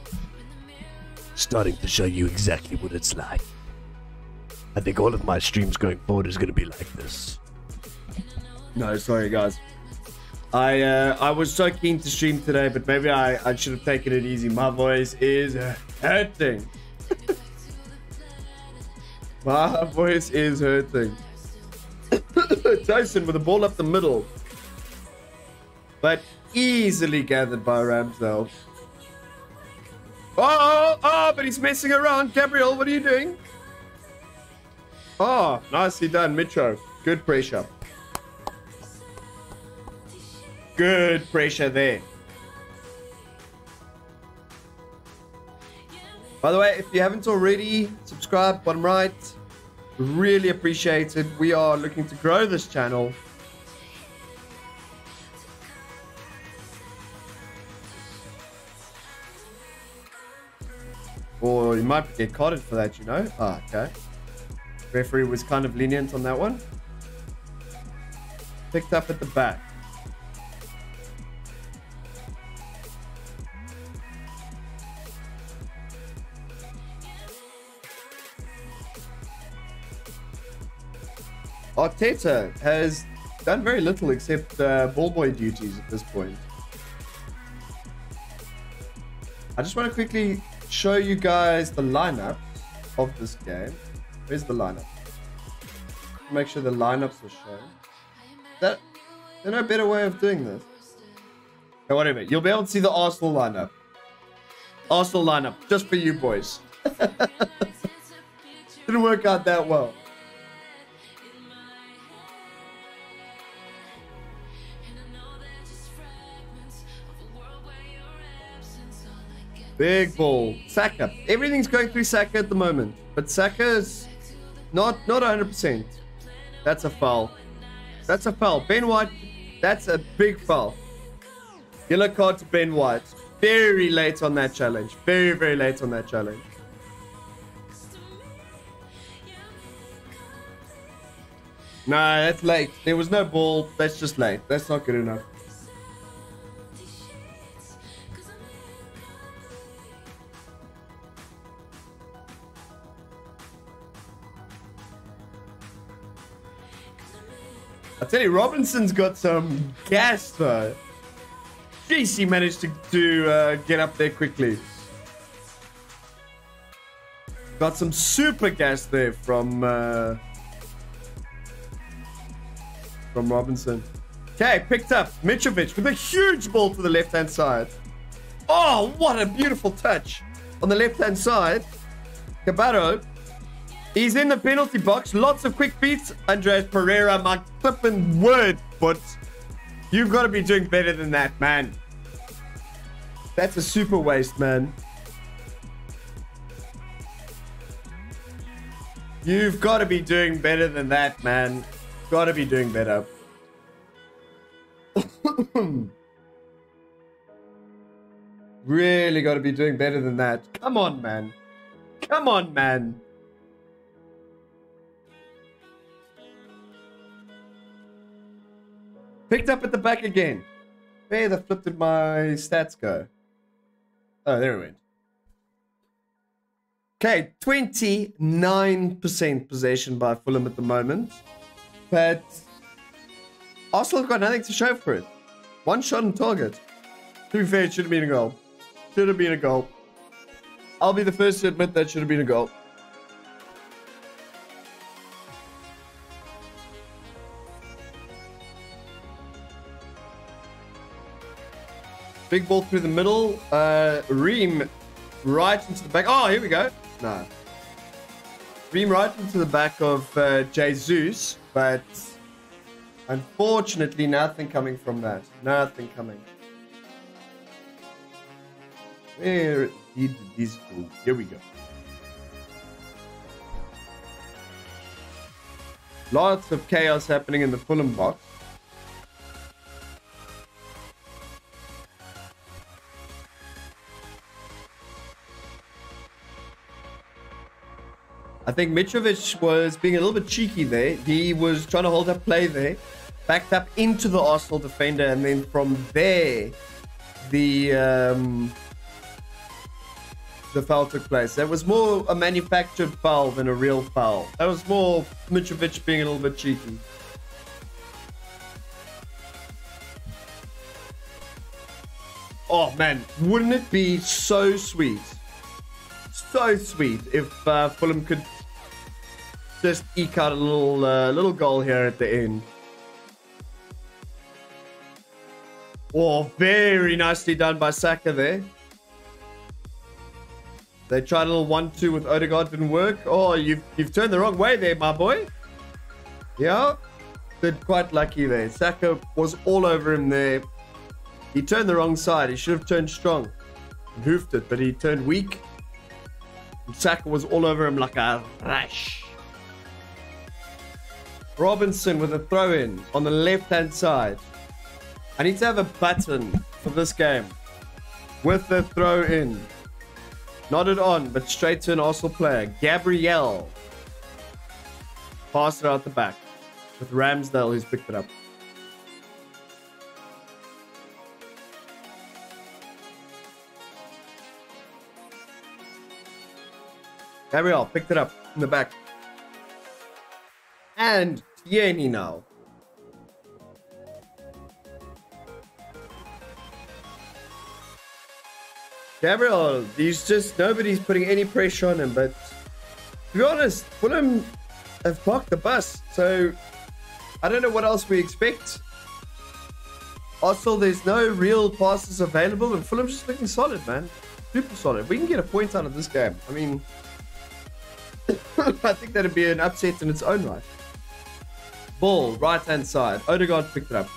Starting to show you exactly what it's like. I think all of my streams going forward is going to be like this. No, sorry guys. I uh, I was so keen to stream today, but maybe I, I should have taken it easy. My voice is hurting. my voice is hurting. [coughs] Tyson with a ball up the middle. But easily gathered by Ramsdale. Oh, oh, but he's messing around. Gabriel, what are you doing? Oh, nicely done, Mitro. Good pressure. Good pressure there. By the way, if you haven't already, subscribe, bottom right. Really appreciate it. We are looking to grow this channel. Or you might get carded for that, you know? Ah, okay. Referee was kind of lenient on that one. Picked up at the back. Arteta has done very little except uh, ball boy duties at this point. I just want to quickly show you guys the lineup of this game. Where's the lineup? Make sure the lineups are shown. That there's no better way of doing this. Okay, whatever. You'll be able to see the Arsenal lineup. Arsenal lineup, just for you boys. [laughs] Didn't work out that well. Big ball. Saka. Everything's going through Saka at the moment. But Saka's not not 100%. That's a foul. That's a foul. Ben White, that's a big foul. Yellow card to Ben White. Very late on that challenge. Very, very late on that challenge. No, that's late. There was no ball. That's just late. That's not good enough. I tell you, Robinson's got some gas though. Jeez, he managed to, to uh, get up there quickly. Got some super gas there from uh, from Robinson. Okay, picked up Mitrovic with a huge ball to the left-hand side. Oh, what a beautiful touch on the left-hand side. Cabarro He's in the penalty box. Lots of quick feet. Andreas Pereira, my flipping word, but you've got to be doing better than that, man. That's a super waste, man. You've got to be doing better than that, man. Got to be doing better. [coughs] really got to be doing better than that. Come on, man. Come on, man. Picked up at the back again. Where the flip did my stats go? Oh, there it went. Okay, 29% possession by Fulham at the moment. But Arsenal have got nothing to show for it. One shot on target. To be fair, it should have been a goal. Should have been a goal. I'll be the first to admit that should have been a goal. Big ball through the middle. Uh, Ream right into the back. Oh, here we go. No. Ream right into the back of uh, Jesus, but unfortunately, nothing coming from that. Nothing coming. Where did this go? Here we go. Lots of chaos happening in the Fulham box. Think Mitrovic was being a little bit cheeky there. He was trying to hold up play there, backed up into the Arsenal defender, and then from there, the um, the foul took place. That was more a manufactured foul than a real foul. That was more Mitrovic being a little bit cheeky. Oh man, wouldn't it be so sweet so sweet if uh, Fulham could just eke out a little uh, little goal here at the end. Oh, very nicely done by Saka there. They tried a little one-two with Odegaard, didn't work. Oh, you've you've turned the wrong way there, my boy. Yeah, did quite lucky there. Saka was all over him there. He turned the wrong side. He should have turned strong. and Hoofed it, but he turned weak. Saka was all over him like a rash. Robinson with a throw in on the left hand side. I need to have a button for this game with the throw in. Not Nodded on, but straight to an Arsenal player. Gabriel. Passed it out the back. With Ramsdale who's picked it up. Gabriel picked it up in the back. And Tierney now. Gabriel, he's just nobody's putting any pressure on him. But to be honest, Fulham have parked the bus, so I don't know what else we expect. Also, there's no real passes available, and Fulham's just looking solid, man. Super solid. We can get a point out of this game. I mean, [coughs] I think that'd be an upset in its own right. Ball, right hand side. Odegaard picked it up.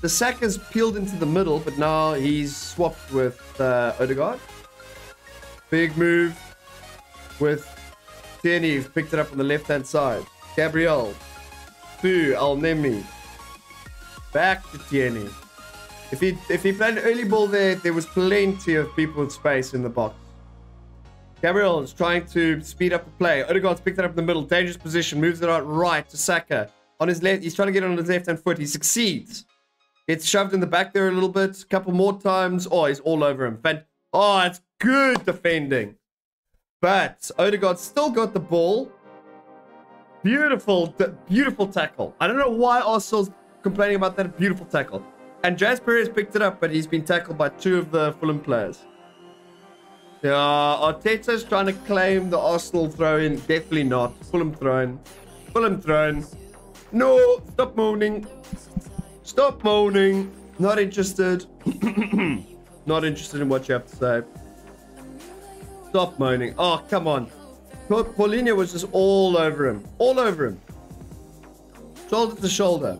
The sack has peeled into the middle, but now he's swapped with uh, Odegaard. Big move with Tierney, who's picked it up on the left hand side. Gabriel. Fu, Nemi. Back to Tierney. If he if he played early ball there, there was plenty of people with space in the box. Gabriel is trying to speed up the play. Odegaard's picked it up in the middle. Dangerous position. Moves it out right to Saka. On his left, he's trying to get on his left hand foot. He succeeds. Gets shoved in the back there a little bit. A couple more times. Oh, he's all over him. Fan- oh, it's good defending. But Odegaard still got the ball. Beautiful, beautiful tackle. I don't know why Arsenal's complaining about that beautiful tackle. And Jazz Perez picked it up, but he's been tackled by two of the Fulham players. Yeah, Arteta's trying to claim the Arsenal throw-in. Definitely not. Fulham throw-in. Fulham throw-in. No, stop moaning. Stop moaning. Not interested. [clears throat] Not interested in what you have to say. Stop moaning. Oh, come on. Palhinha was just all over him. All over him. Shoulder to shoulder.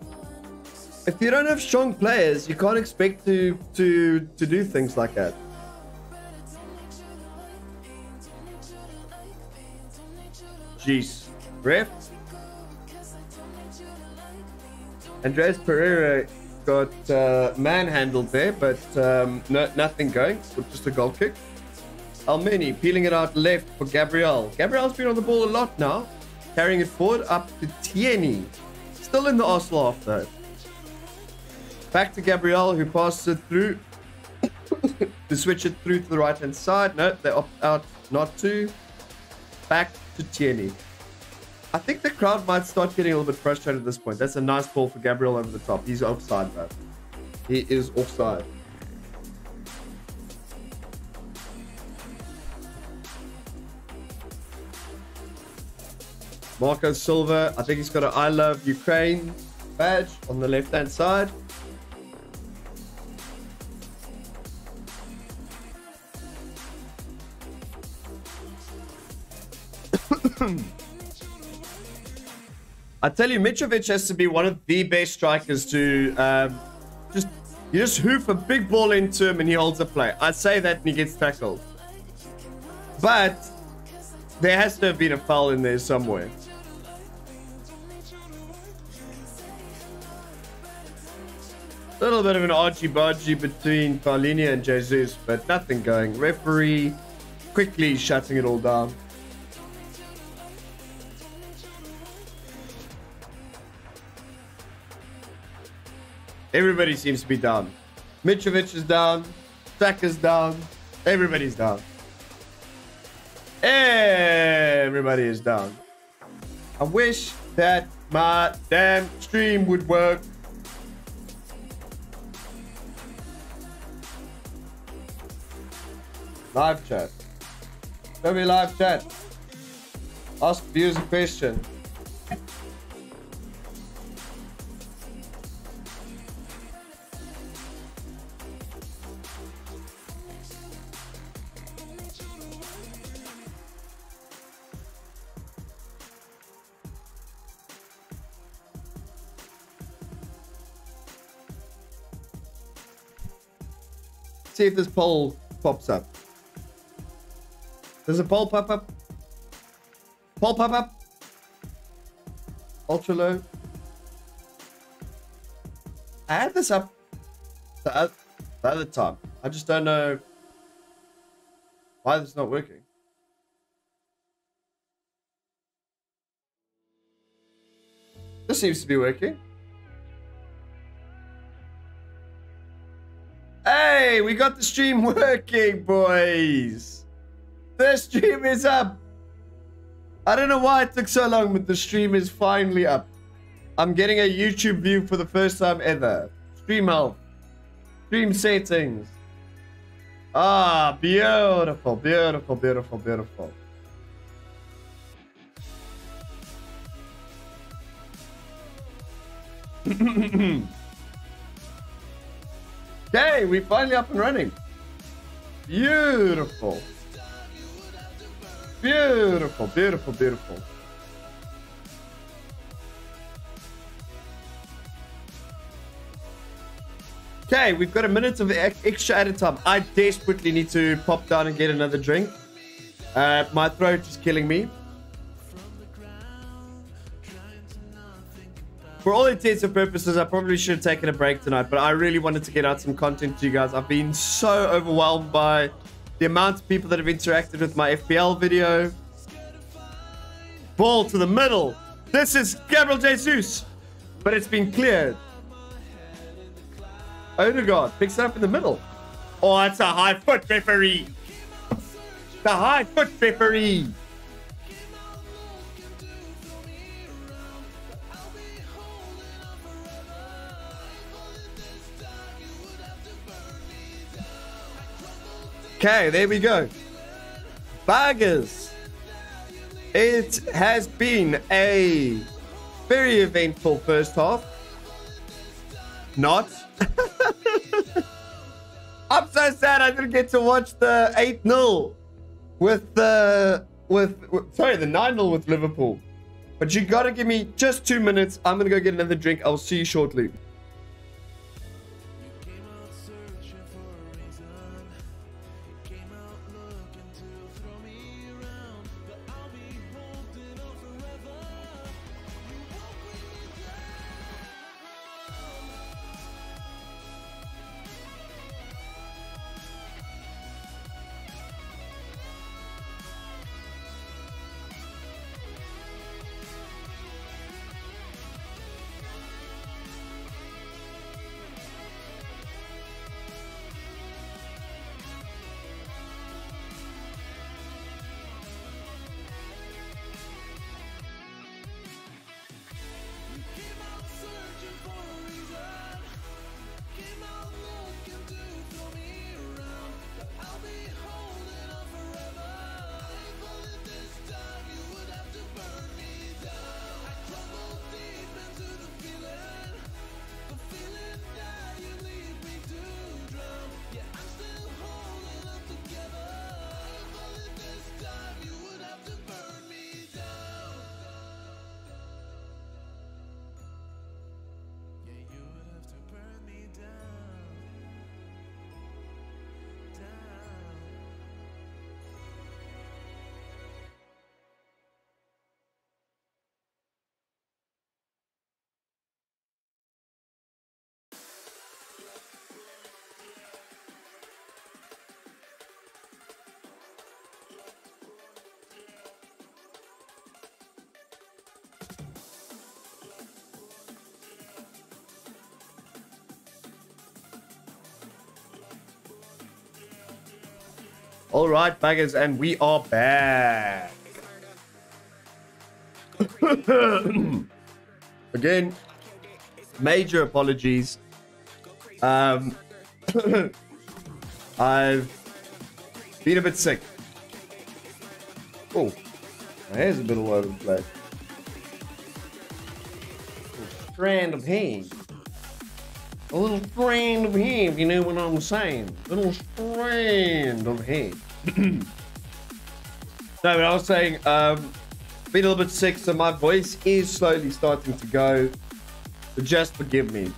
If you don't have strong players, you can't expect to to to do things like that. Jeez. Ref? Andreas Pereira got uh, manhandled there, but um, no, nothing going. Just a goal kick. Elneny peeling it out left for Gabriel. Gabriel's been on the ball a lot now. Carrying it forward up to Tierney. Still in the Arsenal half though. Back to Gabriel who passes it through. [coughs] to switch it through to the right hand side. No, they opt out not to. Back to Tierney. I think the crowd might start getting a little bit frustrated at this point. That's a nice ball for Gabriel over the top. He's offside, bro. He is offside. Marco Silva, I think he's got an I Love Ukraine badge on the left hand side. I tell you, Mitrovic has to be one of the best strikers to um, just you just hoof a big ball into him and he holds the play. I say that and he gets tackled. But there has to have been a foul in there somewhere. A little bit of an argy-bargy between Palhinha and Jesus, but nothing going. Referee quickly shutting it all down. Everybody seems to be down. Mitrovic is down. is down. Everybody's down. Everybody is down. I wish that my damn stream would work. Live chat. Show me live chat. Ask viewers a question. See if this poll pops up. Does a poll pop up? Poll pop up? Ultra low. I had this up the other time. I just don't know. Why this is not working? This seems to be working. Hey, we got the stream [laughs] working, boys. The stream is up. I don't know why it took so long, but the stream is finally up. I'm getting a YouTube view for the first time ever. Stream health. Stream settings. Ah, beautiful, beautiful, beautiful, beautiful. [laughs] okay, we finally up and running. Beautiful. Beautiful, beautiful, beautiful. Okay, we've got a minute of extra added time. I desperately need to pop down and get another drink. Uh, my throat is killing me. For all intents and purposes, I probably should have taken a break tonight, but I really wanted to get out some content to you guys. I've been so overwhelmed by the amount of people that have interacted with my FPL video. Ball to the middle. This is Gabriel Jesus, but it's been cleared. Odegaard picks it up in the middle. Oh, that's a high foot referee. The high foot referee. Okay, there we go. Buggers. It has been a very eventful first half. Not. [laughs] I'm so sad I didn't get to watch the 8 0 with the. With, with sorry, the 9 0 with Liverpool. But you gotta give me just two minutes. I'm gonna go get another drink. I'll see you shortly. Right, baggers, and we are back. [coughs] Again, major apologies. Um, [coughs] I've been a bit sick. Oh, my hair's a bit all over the place. Strand of hair. A little strand of hair, if you know what I'm saying. A little strand of hair. No, but I was saying, um, been a little bit sick, so my voice is slowly starting to go. So just forgive me.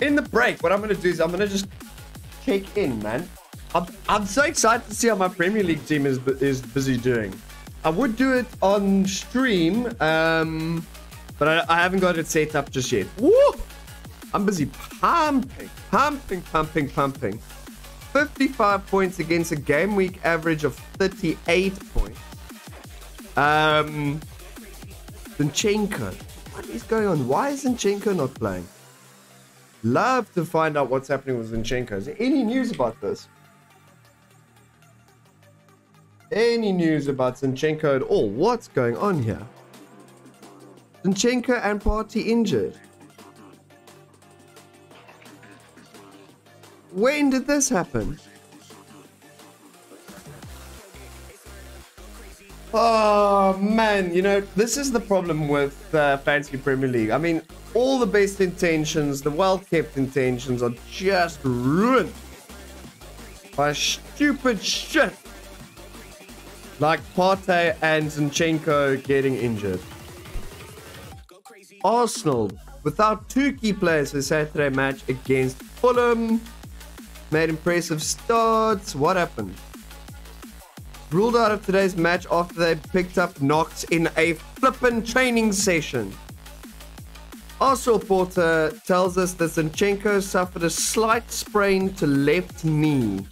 In the break, what I'm going to do is I'm going to just check in, man. I'm, I'm so excited to see how my Premier League team is, is busy doing. I would do it on stream, um, but I, I haven't got it set up just yet. Woo! I'm busy pumping, pumping, pumping, pumping. 55 points against a game week average of 38 points. Um, Zinchenko. What is going on? Why is Zinchenko not playing? Love to find out what's happening with Zinchenko. Is there any news about this? Any news about Zinchenko at all? What's going on here? Zinchenko and Partey injured. When did this happen? Oh man, you know, this is the problem with uh, Fantasy Premier League. I mean, all the best intentions, the well kept intentions are just ruined by stupid shit like Partey and Zinchenko getting injured. Arsenal, without two key players for Saturday match against Fulham, made impressive starts. What happened? Ruled out of today's match after they picked up knocks in a flippin' training session. Arsenal Porter tells us that Zinchenko suffered a slight sprain to left knee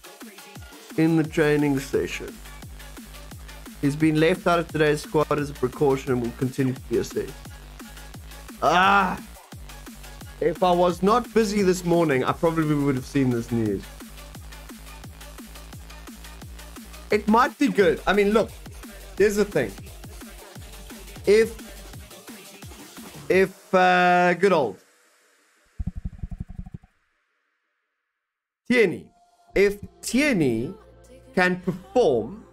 in the training session. He's been left out of today's squad as a precaution and will continue to be assessed. Ah! If I was not busy this morning, I probably would have seen this news. It might be good. I mean, look, here's the thing. If, if, uh, good old Tierney, if Tierney can perform,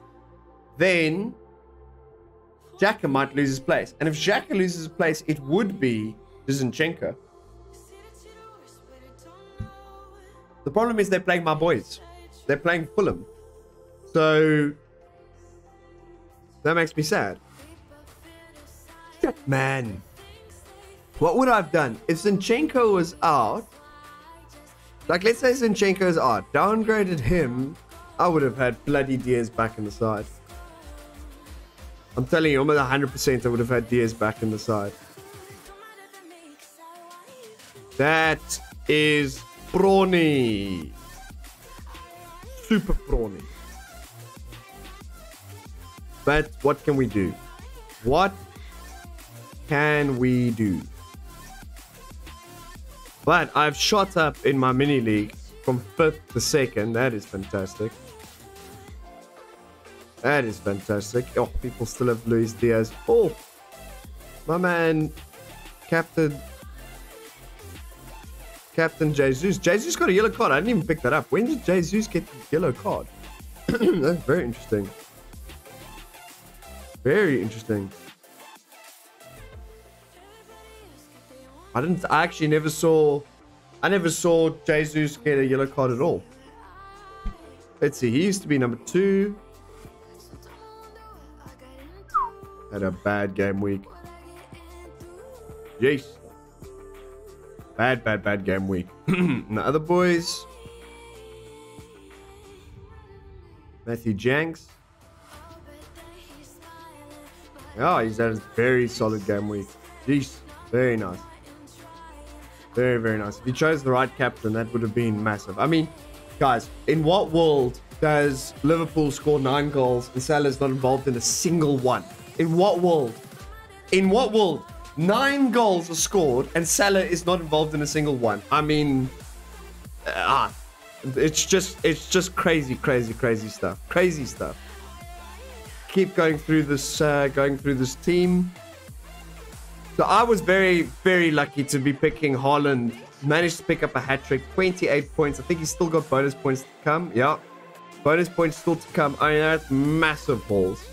then Xhaka might lose his place. And if Xhaka loses his place, it would be Zinchenko. The problem is they're playing my boys. They're playing Fulham. So that makes me sad. Man. What would I have done? If Zinchenko was out, like let's say Zinchenko is out, downgraded him, I would have had bloody Diaz back in the side. I'm telling you, almost 100% I would have had Diaz back in the side. That is brawny. Super brawny. But what can we do? What can we do? But I've shot up in my mini league from fifth to second. That is fantastic. That is fantastic. Oh, people still have Luis Diaz. Oh, my man, Captain Captain Jesus. Jesus got a yellow card. I didn't even pick that up. When did Jesus get the yellow card? [clears throat] That's very interesting. Very interesting. I didn't. I actually never saw. I never saw Jesus get a yellow card at all. Let's see. He used to be number two. Had a bad game week. Jeez. Bad, bad, bad game week. [clears throat] the other boys. Matthew Jenks. Oh, he's had a very solid game week. Jeez, very nice. Very, very nice. If he chose the right captain, that would have been massive. I mean, guys, in what world does Liverpool score nine goals and Salah's not involved in a single one? In what world? In what world? Nine goals are scored and Salah is not involved in a single one. I mean, ah, it's just, it's just crazy, crazy, crazy stuff. Crazy stuff keep going through this uh, going through this team. So I was very very lucky to be picking Haaland. Managed to pick up a hat trick, 28 points. I think he's still got bonus points to come. Yeah, bonus points still to come. I mean that's massive balls.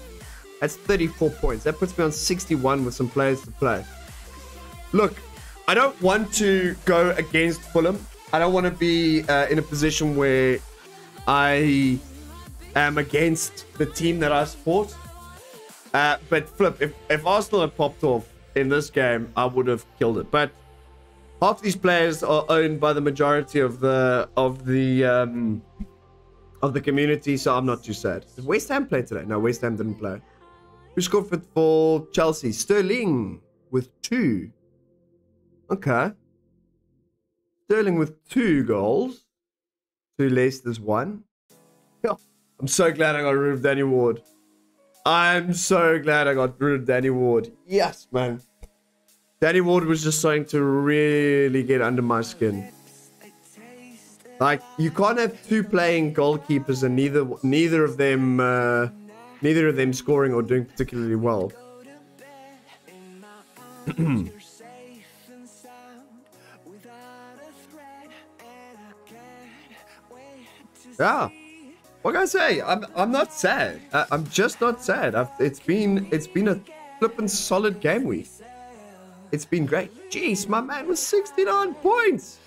That's 34 points. That puts me on 61 with some players to play. Look, I don't want to go against Fulham. I don't want to be uh, in a position where I am against the team that I support. Uh, but flip, if, if Arsenal had popped off in this game, I would have killed it. But half these players are owned by the majority of the of the um, of the community, so I'm not too sad. Did West Ham play today? No, West Ham didn't play. Who scored for, for Chelsea? Sterling with two. Okay. Sterling with two goals. Two Leicester's one. I'm so glad I got rid of Danny Ward. I'm so glad I got rid of Danny Ward. Yes, man. Danny Ward was just starting to really get under my skin. Like you can't have two playing goalkeepers and neither neither of them uh, neither of them scoring or doing particularly well. [clears throat] yeah. What can I say? I'm I'm not sad. I, I'm just not sad. I've, it's been it's been a flippin' solid game week. It's been great. Jeez, my man was 69 points.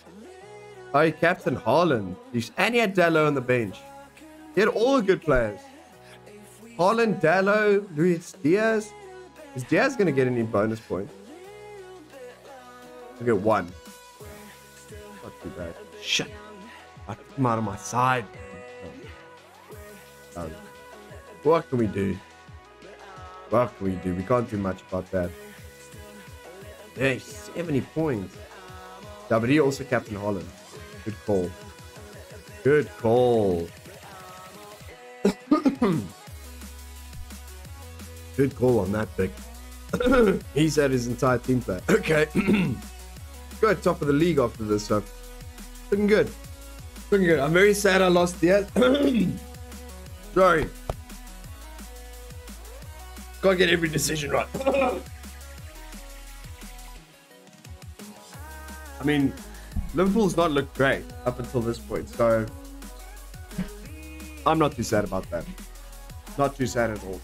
Oh, Captain Haaland. And he had Dalot on the bench. He had all the good players. Haaland, Dalot, Luis Diaz. Is Diaz going to get any bonus points? I get one. Not too bad. Shit. I took him out of my side. Um, what can we do? What can we do? We can't do much about that. Hey, 70 points. Yeah, but he also Captain Haaland. Good call. Good call. [coughs] [coughs] [coughs] Good call on that pick. [coughs] He's had his entire team play. [coughs] Okay. [coughs] good, top of the league after this, so looking good. Looking good. I'm very sad I lost the Sorry. Gotta get every decision right. I mean, Liverpool's not looked great up until this point, so I'm not too sad about that. Not too sad at all.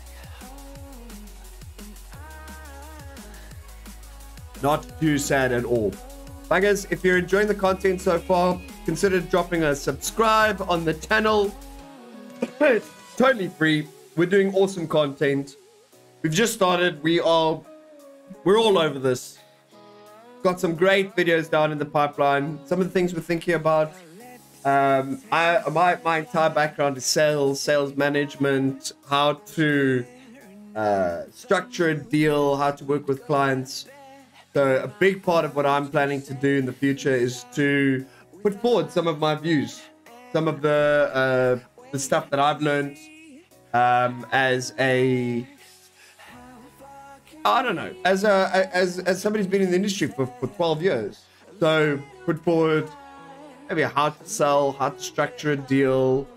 Not too sad at all. Bangers, if you're enjoying the content so far, consider dropping a subscribe on the channel. it's [coughs] totally free. We're doing awesome content. We've just started. We are we're all over this got some great videos down in the pipeline. Some of the things we're thinking about. Um, I my my entire background is sales, sales management, how to uh, structure a deal, how to work with clients. So a big part of what I'm planning to do in the future is to put forward some of my views, some of the uh, the stuff that I've learned um, as a I don't know. As a as as somebody who's been in the industry for, for 12 years, so put forward maybe how to sell, how to structure a deal,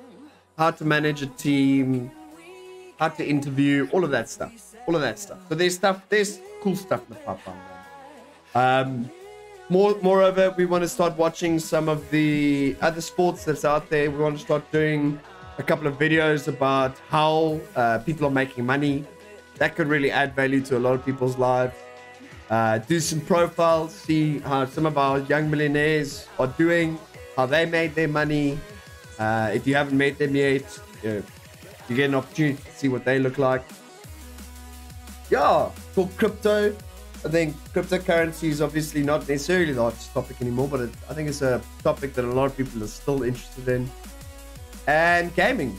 how to manage a team, how to interview, all of that stuff, all of that stuff. So there's stuff, there's cool stuff in the pipeline. Um, more, moreover, we want to start watching some of the other sports that's out there. We want to start doing a couple of videos about how uh, people are making money that could really add value to a lot of people's lives. Uh, do some profiles, see how some of our young millionaires are doing, how they made their money. Uh, if you haven't met them yet, you, know, you get an opportunity to see what they look like. Yeah, talk crypto. I think cryptocurrency is obviously not necessarily the hottest topic anymore, but it, I think it's a topic that a lot of people are still interested in. And gaming.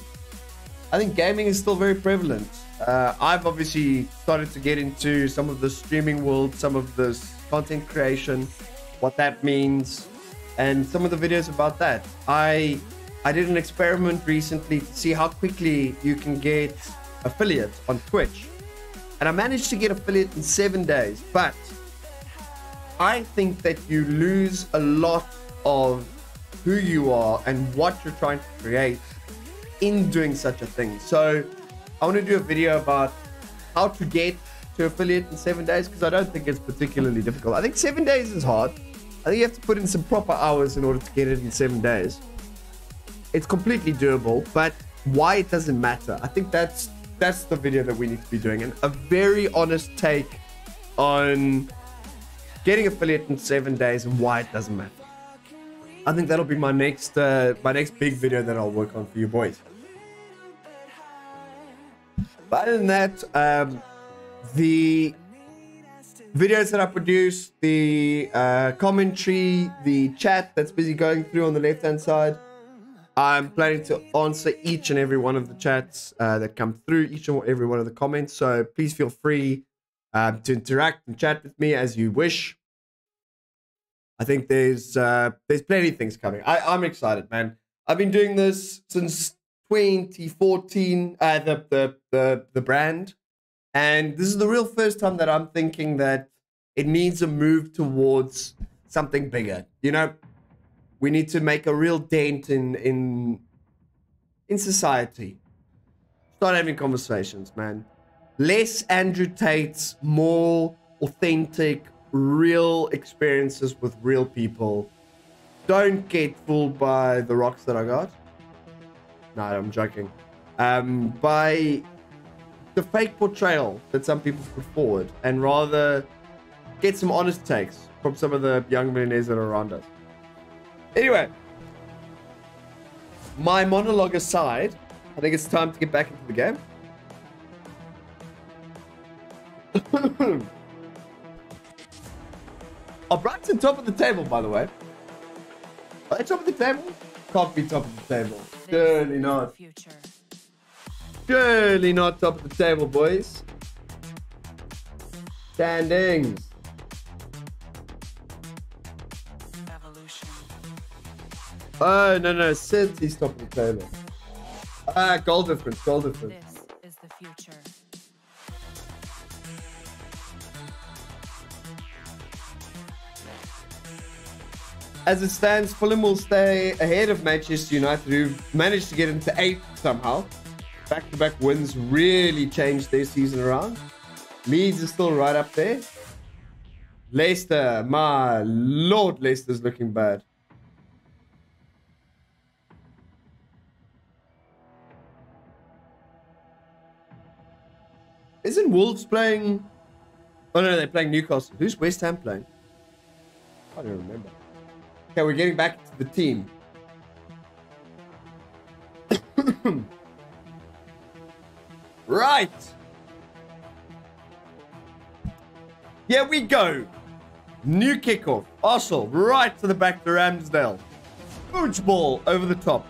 I think gaming is still very prevalent. Uh, I've obviously started to get into some of the streaming world, some of this content creation, what that means, and some of the videos about that. I I did an experiment recently to see how quickly you can get affiliate on Twitch. And I managed to get affiliate in seven days. But I think that you lose a lot of who you are and what you're trying to create in doing such a thing. So I want to do a video about how to get to affiliate in seven days because I don't think it's particularly difficult. I think seven days is hard. I think you have to put in some proper hours in order to get it in seven days. It's completely doable, but why it doesn't matter. I think that's that's the video that we need to be doing and a very honest take on getting affiliate in seven days and why it doesn't matter. I think that'll be my next uh, my next big video that I'll work on for you boys. But other than that, um, the videos that I produce, the uh, commentary, the chat that's busy going through on the left hand side, I'm planning to answer each and every one of the chats uh, that come through, each and every one of the comments. So please feel free um, to interact and chat with me as you wish. I think there's uh, there's plenty of things coming. I, I'm excited, man. I've been doing this since 2014, uh, the, the the the brand, and this is the real first time that I'm thinking that it needs a move towards something bigger. You know, we need to make a real dent in in in society. Start having conversations, man. Less Andrew Tate's, more authentic, real experiences with real people. Don't get fooled by the rocks that I got. No, I'm joking. Um, by the fake portrayal that some people put forward, and rather get some honest takes from some of the young millionaires that are around us. Anyway, my monologue aside, I think it's time to get back into the game. [clears throat] oh, Brighton top of the table, by the way. Are they top of the table? Can't be top of the table. Surely not. Future. Surely not top of the table, boys. Standings. Oh, no, no. City's top of the table. Ah, goal difference, goal difference. This is the future. As it stands, Fulham will stay ahead of Manchester United, who've managed to get into eighth somehow. Back to back wins really changed their season around. Leeds is still right up there. Leicester, my lord, Leicester's looking bad. Isn't Wolves playing? Oh no, they're playing Newcastle. Who's West Ham playing? I don't remember. Okay, we're getting back to the team. [coughs] right. Here we go. New kickoff. Arsenal right to the back to Ramsdale. Pooch ball over the top.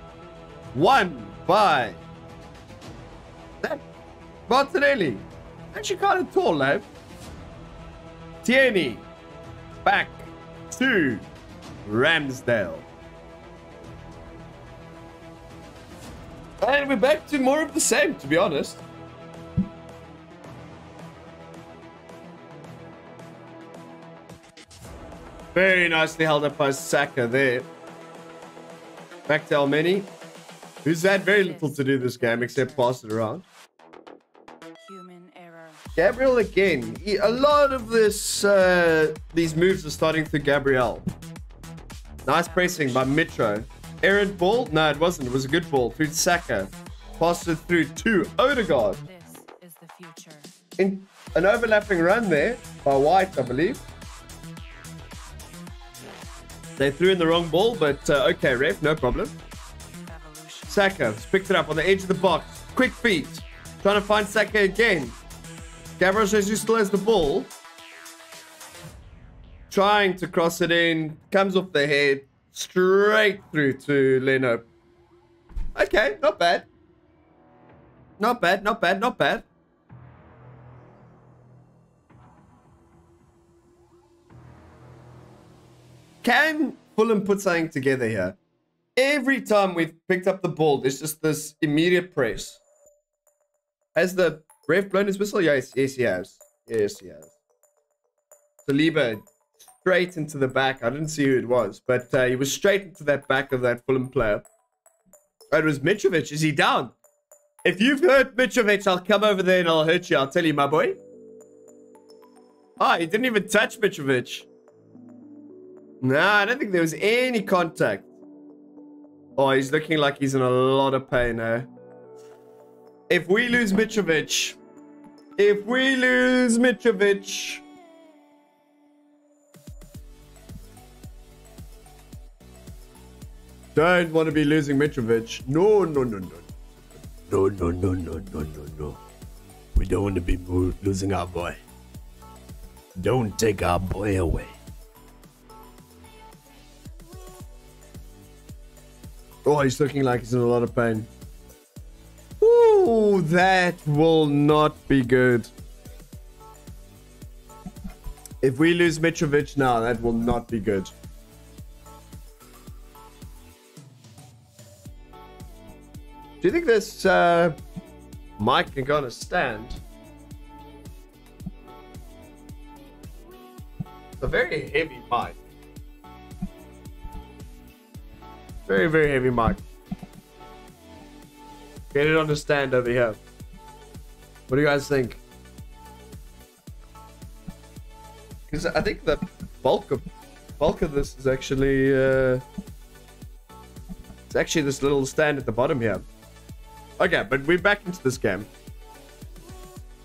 One by that Martinelli. Actually kind of tall, lad. Tierney. Back to Ramsdale. And we're back to more of the same, to be honest. Very nicely held up by Saka there. Back to Elneny, who's had very little to do this game except pass it around. Gabriel again. He- a lot of this, uh, these moves are starting through Gabriel. Nice pressing by Mitro. Errant ball? No, it wasn't. It was a good ball through Saka. Passed it through to Odegaard. This is the future. In an overlapping run there by White, I believe. They threw in the wrong ball, but uh, okay, ref, no problem. Saka picked it up on the edge of the box. Quick feet. Trying to find Saka again. Gabriel Jesus still has the ball. Trying to cross it in. Comes off the head. Straight through to Leno. Okay, not bad. Not bad, not bad, not bad. Can Fulham put something together here? Every time we've picked up the ball, there's just this immediate press. Has the ref blown his whistle? Yes, yes, he has. Yes, he has. Saliba straight into the back. I didn't see who it was, but uh, he was straight into that back of that Fulham player. Oh, it was Mitrovic. Is he down? If you've hurt Mitrovic, I'll come over there and I'll hurt you. I'll tell you, my boy. Ah, he didn't even touch Mitrovic. Nah, I don't think there was any contact. Oh, he's looking like he's in a lot of pain now. If we lose Mitrovic, if we lose Mitrovic, don't want to be losing Mitrovic. No, no, no, no. No, no, no, no, no, no, no. We don't want to be losing our boy. Don't take our boy away. Oh, he's looking like he's in a lot of pain. That will not be good. If we lose Mitrovic now, that will not be good. Do you think this uh, mic can go on a stand? It's a very heavy mic. Very, very heavy mic. Get it on the stand over here. What do you guys think? Because I think the bulk of bulk of this is actually uh, it's actually this little stand at the bottom here. Okay, but we're back into this game.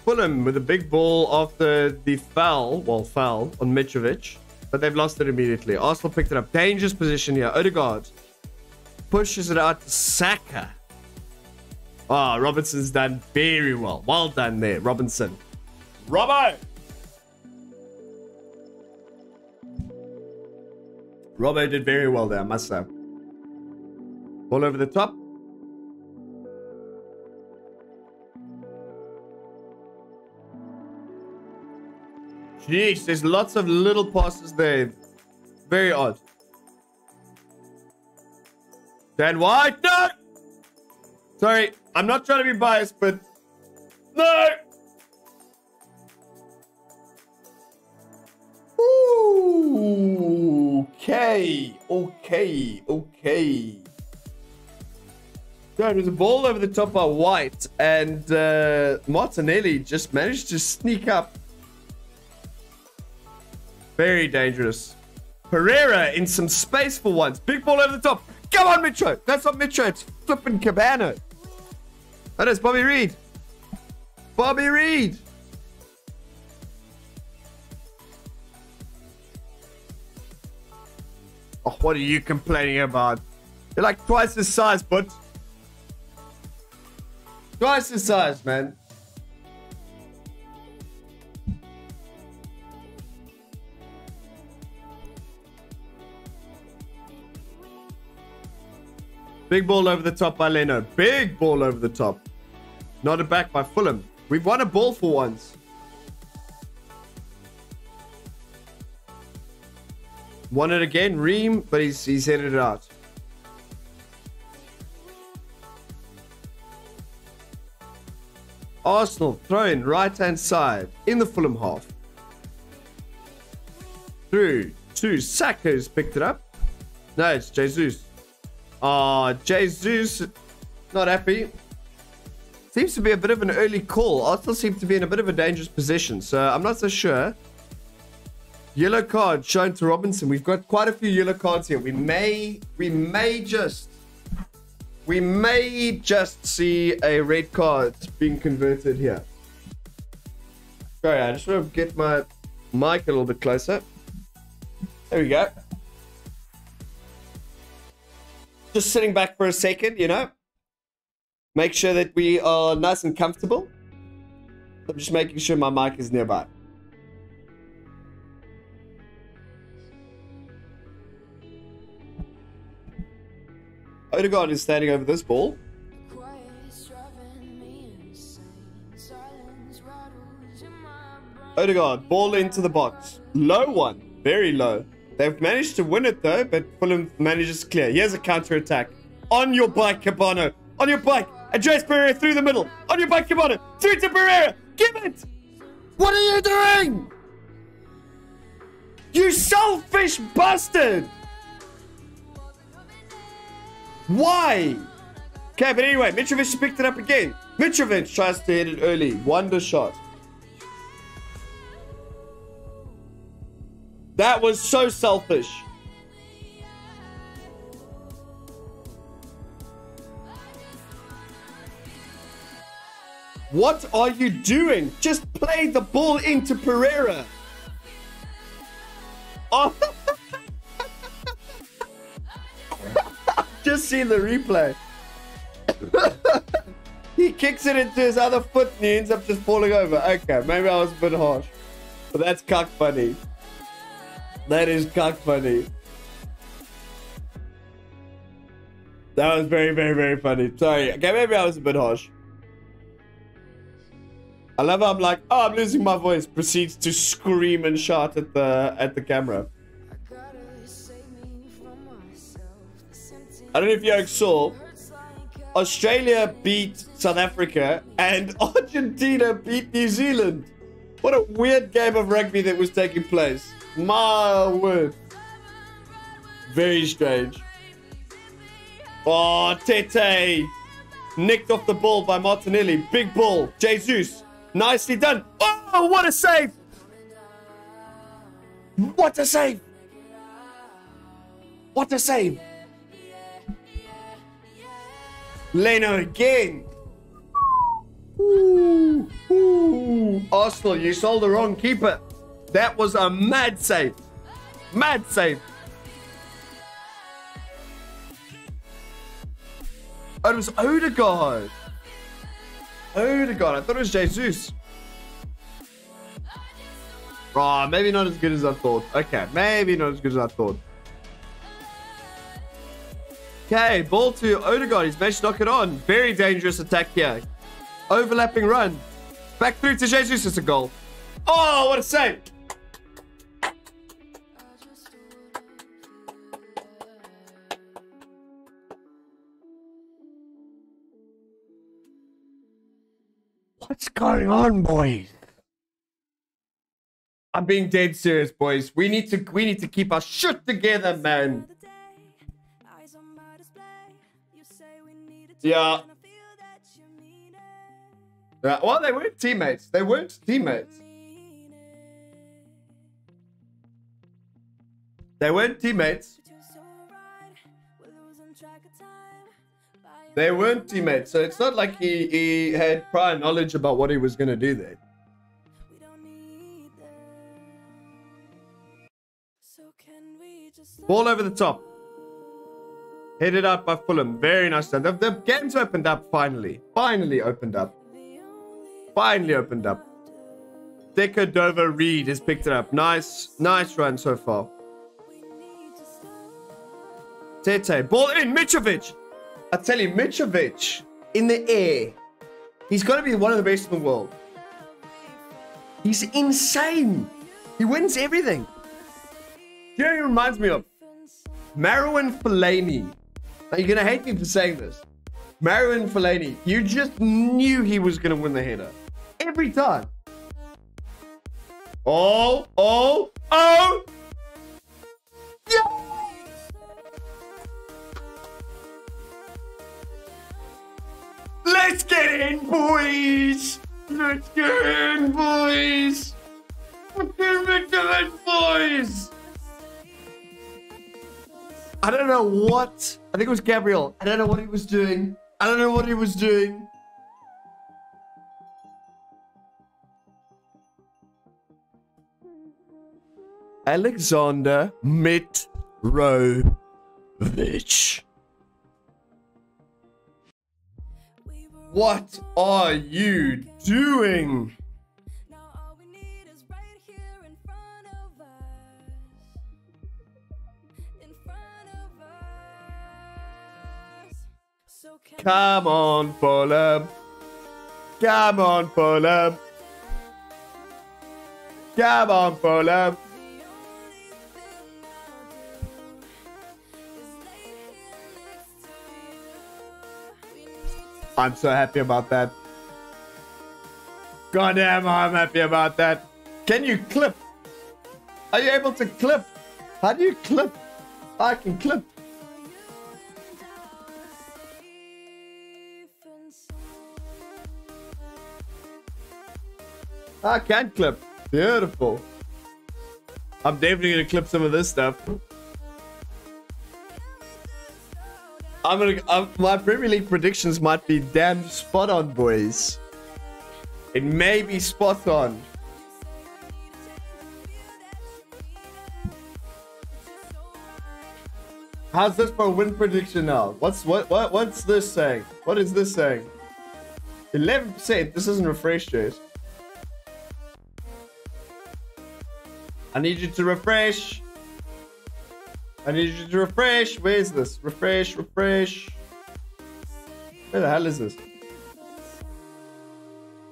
Fulham with a big ball after the foul, well, foul on Mitrovic, but they've lost it immediately. Arsenal picked it up. Dangerous position here. Odegaard pushes it out to Saka. Ah, Robinson's done very well. Well done there, Robinson. Robbo! Robbo did very well there, I must say. Ball over the top. Jeez, there's lots of little passes there. Very odd. Dan White, no! Sorry, I'm not trying to be biased, but no! Okay, okay, okay. Yeah, there's a ball over the top by White, and uh, Martinelli just managed to sneak up. Very dangerous. Pereira in some space for once. Big ball over the top. Come on, Mitro. That's not Mitro. It's flipping Kebano. Oh, that is Bobby Reid. Bobby Reid. Oh, what are you complaining about? You're like twice the size, but twice the size, man. Big ball over the top by Leno. Big ball over the top. Nodded back by Fulham. We've won a ball for once. Won it again, Ream, but he's he's headed it out. Arsenal thrown right hand side in the Fulham half. Through to Saka's picked it up. No, it's Jesus. Ah, Jesus, not happy. Seems to be a bit of an early call. Arsenal seem to be in a bit of a dangerous position, so I'm not so sure. Yellow card shown to Robinson. We've got quite a few yellow cards here. We may, we may just, we may just see a red card being converted here. Sorry, I just want to get my mic a little bit closer. There we go just sitting back for a second, you know. Make sure that we are nice and comfortable. I'm just making sure my mic is nearby. Odegaard is standing over this ball. Odegaard, ball into the box. Low one. Very low. They've managed to win it though, but Fulham manages clear. Here's a counter attack. On your bike, Kebano. On your bike. Andreas Pereira through the middle. On your bike, Kebano. Through to Pereira. Give it. What are you doing? You selfish bastard. Why? Okay, but anyway, Mitrovic picked it up again. Mitrovic tries to hit it early. Wonder shot. That was so selfish. What are you doing? Just play the ball into Pereira. Oh. [laughs] Just see the replay. [laughs] he kicks it into his other foot and he ends up just falling over. Okay, maybe I was a bit harsh. But that's cock funny. That is cock funny. That was very, very, very funny. Sorry. Okay, maybe I was a bit harsh. I love how I'm like, oh, I'm losing my voice. Proceeds to scream and shout at the at the camera. I don't know if you saw. Australia beat South Africa and [laughs] Argentina beat New Zealand. What a weird game of rugby that was taking place. My word. Very strange. Oh, Tete. Nicked off the ball by Martinelli. Big ball. Jesus. Nicely done. Oh, what a save. What a save. What a save. Leno again. Ooh, ooh. Arsenal, you sold the wrong keeper. That was a mad save. Mad save. Oh, it was Odegaard. Odegaard. I thought it was Jesus. Oh, maybe not as good as I thought. Okay, maybe not as good as I thought. Okay, ball to Odegaard. He's managed to knock it on. Very dangerous attack here. Overlapping run. Back through to Jesus. It's a goal. Oh, what a save. What's going on, boys? I'm being dead serious, boys. We need to we need to keep our shit together, man. Yeah. Uh, well, they weren't teammates. They weren't teammates. They weren't teammates. They weren't teammates. So it's not like he, he had prior knowledge about what he was going to do there. Ball over the top. Headed out by Fulham. Very nice. The, the game's opened up finally. Finally opened up. Finally opened up. De Cordova-Reid has picked it up. Nice, nice run so far. Tete. Ball in. Mitrovic. I tell you, Mitrovic in the air. He's got to be one of the best in the world. He's insane. He wins everything. You know he reminds me of? Marouane Fellaini. Now, you're going to hate me for saying this. Marouane Fellaini. You just knew he was going to win the header. Every time. Oh, oh, oh. Yeah. Let's get in, boys. Let's get in, boys. Fucking Victor, boys. I don't know what. I think it was Gabriel. I don't know what he was doing. I don't know what he was doing. Alexander Mitrovic. What are you doing? Come on, Fulham. Come on, Fulham. Come on, Fulham. I'm so happy about that. Goddamn, I'm happy about that. Can you clip? Are you able to clip? How do you clip? I can clip. I can clip. Beautiful. I'm definitely gonna clip some of this stuff. I'm gonna. Uh, my Premier League predictions might be damn spot on, boys. It may be spot on. How's this for a win prediction now? What's what what what's this saying? What is this saying? 11%. This isn't refresh, Jace. I need you to refresh. I need you to refresh. Where is this? Refresh, refresh. Where the hell is this?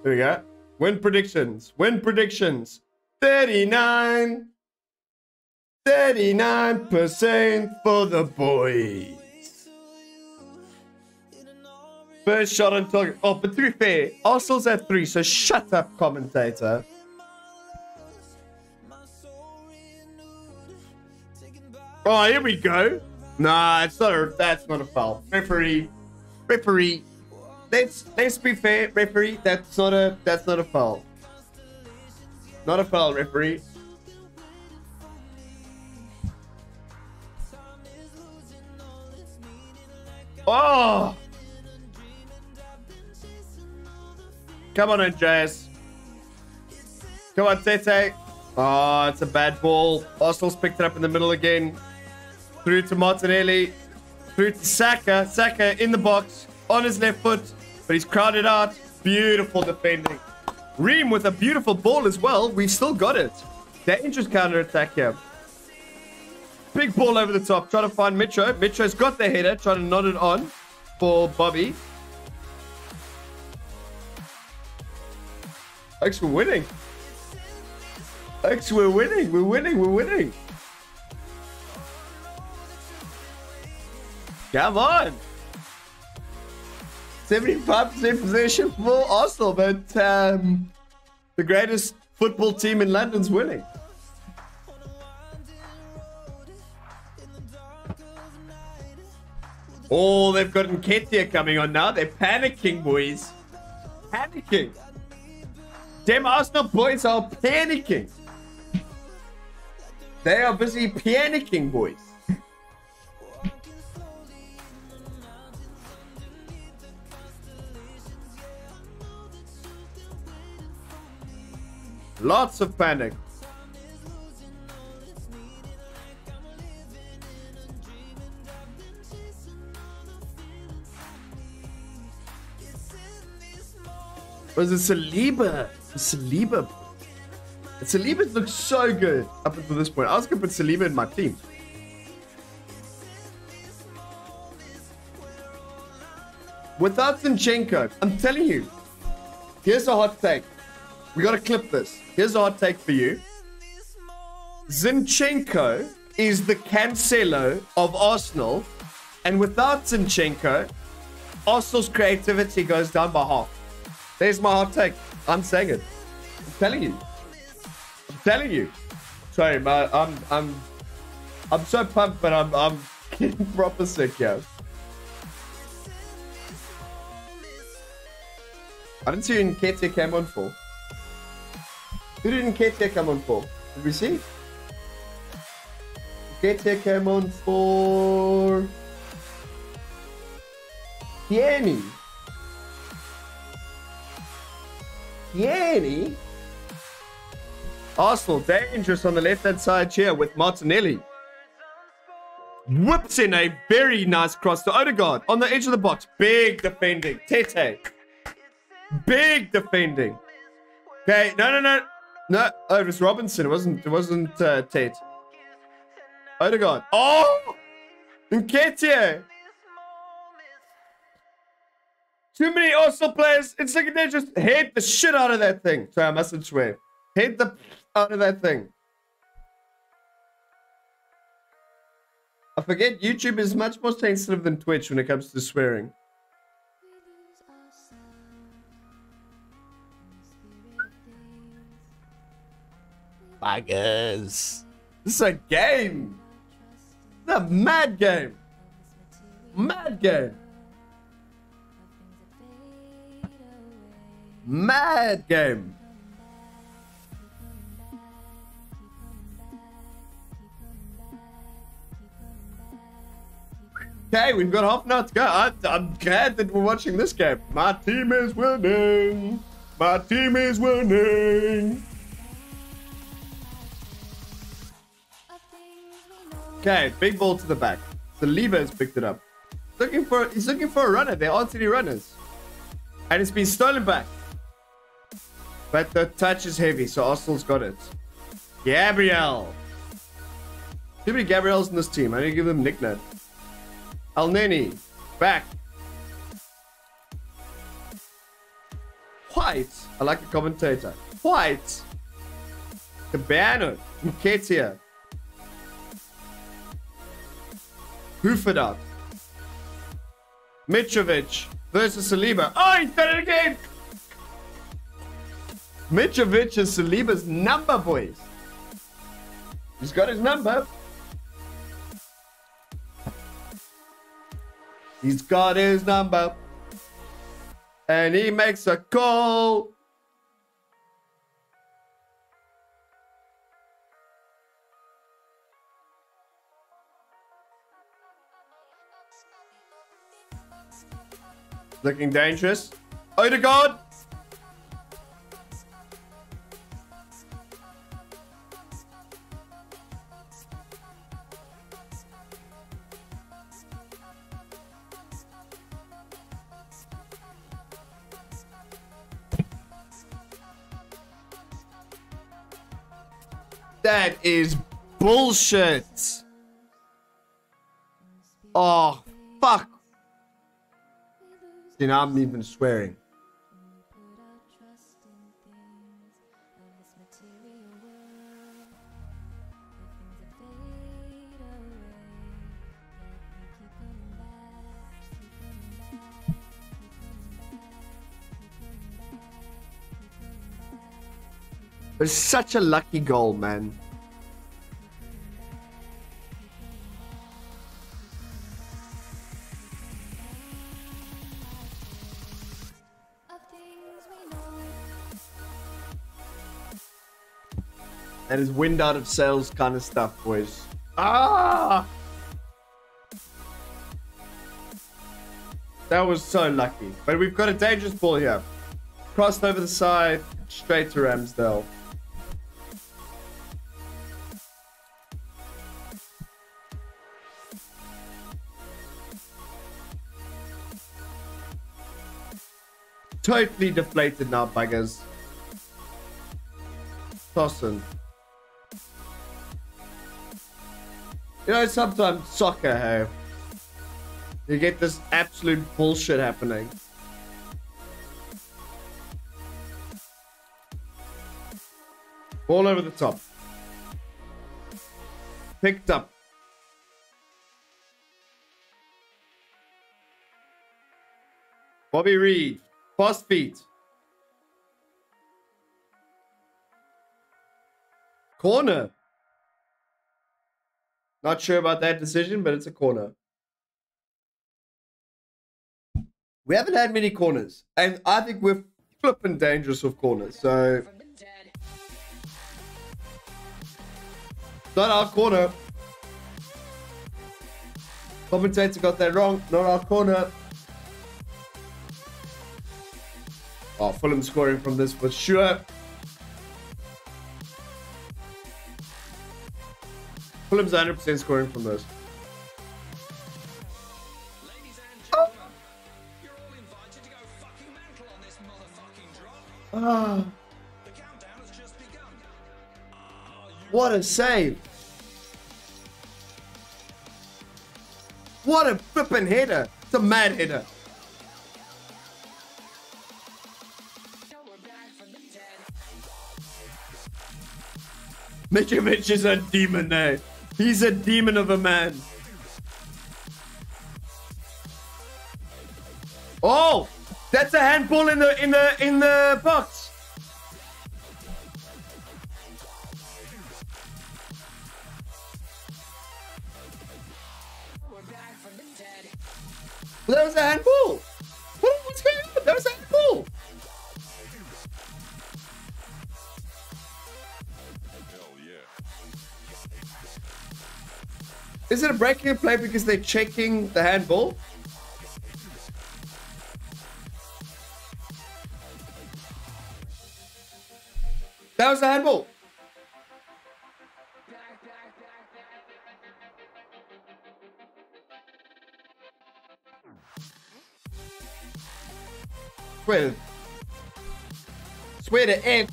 There we go. Win predictions. Win predictions. 39. 39% for the boys. First shot on target. Oh, but to be fair, Arsenal's at three, so shut up, commentator. Oh, here we go. Nah, it's not a. That's not a foul. Referee, referee. Let's let's be fair, referee. That's not a. That's not a foul. Not a foul, referee. Oh! Come on, Andreas. Come on, Tete. Oh, it's a bad ball. Arsenal's picked it up in the middle again. Through to Martinelli. Through to Saka. Saka in the box. On his left foot. But he's crowded out. Beautiful defending. Ream with a beautiful ball as well. We've still got it. Dangerous counter attack here. Big ball over the top. Trying to find Mitro. Mitro's got the header. Trying to nod it on for Bobby. Thanks for winning. Thanks, we're winning. We're winning. We're winning. Come on. 75% possession for Arsenal, but um, the greatest football team in London's winning. Oh, they've got Nketiah coming on now. They're panicking, boys. Panicking. Damn Arsenal boys are panicking. They are busy panicking, boys. Lots of panic. Was it Saliba? Saliba. Saliba looks so good up until this point. I was going to put Saliba in my team. Without Zinchenko, I'm telling you, here's a hot take. We got to clip this. Here's our take for you. Zinchenko is the Cancelo of Arsenal. And without Zinchenko, Arsenal's creativity goes down by half. There's my hot take. I'm saying it. I'm telling you. I'm telling you. Sorry, man. I'm I'm I'm so pumped, but I'm I'm getting [laughs] proper sick, yeah. I didn't see Nketiah came on for. Who did Nketiah come on for? Did we see? Came on for Tierney. Tierney? Arsenal dangerous on the left hand side here with Martinelli. Whips in a very nice cross to Odegaard on the edge of the box. Big defending. Tete. Big defending. Okay, no, no, no. No, oh, it was Robinson. It wasn't, it wasn't uh, Tate. Odegaard. Oh! Nketiah. Too many Arsenal players. It's like they just hate the shit out of that thing. Sorry, I mustn't swear. Hit the out of that thing. I forget YouTube is much more sensitive than Twitch when it comes to swearing. This is a game. A mad game. Mad game. Mad game. Okay, we've got half an hour to go. I, I'm glad that we're watching this game. My team is winning. My team is winning. Okay, big ball to the back. Lever has picked it up. Looking for he's looking for a runner. There aren't any runners. And it's been stolen back. But the touch is heavy, so Arsenal's got it. Gabriel. Too many Gabriels in this team. I need to give them nickname. Elneny. Back. White. I like the commentator. White. Kebano. Nketiah. Hoof up. Mitrovic. versus Saliba. Oh, he's done it again! Mitrovic is Saliba's number, boys. He's got his number. He's got his number. And he makes a call. Looking dangerous. Odegaard. That is bullshit. Oh, fuck. See, now I'm even swearing. It's such a lucky goal, man. That is wind out of sails kind of stuff, boys. Ah! That was so lucky. But we've got a dangerous ball here. Crossed over the side, straight to Ramsdale. Totally deflated now, buggers. Tossing. You know, sometimes soccer, hey, you get this absolute bullshit happening. All over the top. Picked up. Bobby Reid. Fast feet. Corner. Not sure about that decision, but it's a corner. We haven't had many corners, and I think we're flipping dangerous with corners. So, not our corner. Commentator got that wrong. Not our corner. Oh, Fulham scoring from this for sure. Countdown has just begun. Are you what a save. What a flipping header. It's a mad header. Mitrovic is a demon there. He's a demon of a man. Oh, that's a handball in the in the in the box. Is it a breaking play because they're checking the handball? That was the handball. Swear. Swear to F.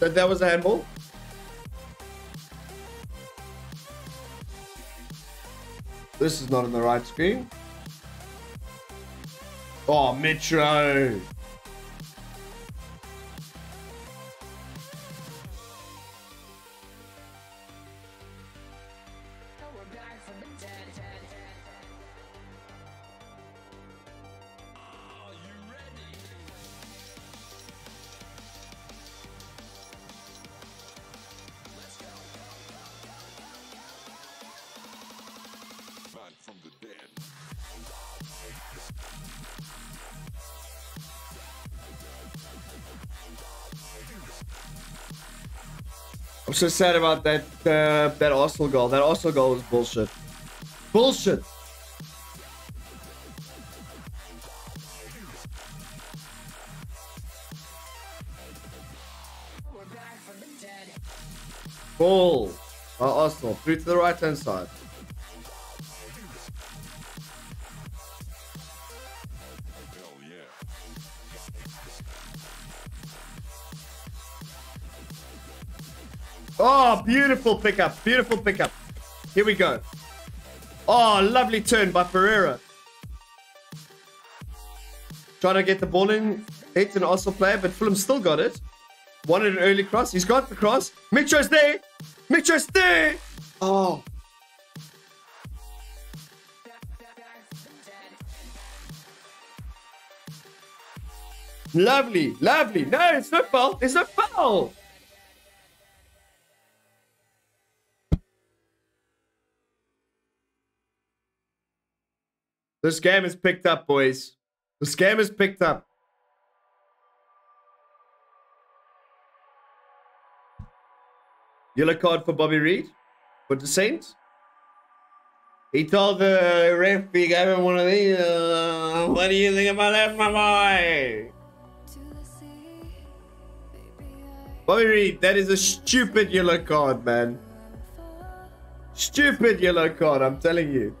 That that was a handball. This is not on the right screen. Oh, Metro. So sad about that uh, that Arsenal goal. That Arsenal goal was bullshit. Bullshit. Ball. Uh, Arsenal through to the right hand side. Beautiful pickup. Beautiful pickup. Here we go. Oh, lovely turn by Pereira. Trying to get the ball in. Hits an Arsenal player, but Fulham still got it. Wanted an early cross. He's got the cross. Mitro's there. Mitro's there. Oh. Lovely, lovely. No, it's not foul. It's not foul. The scam is picked up, boys. The scam is picked up. Yellow card for Bobby Reid for the Saints. He told the ref he gave him one of these. Uh, what do you think about that, my boy? Bobby Reid, that is a stupid yellow card, man. Stupid yellow card, I'm telling you.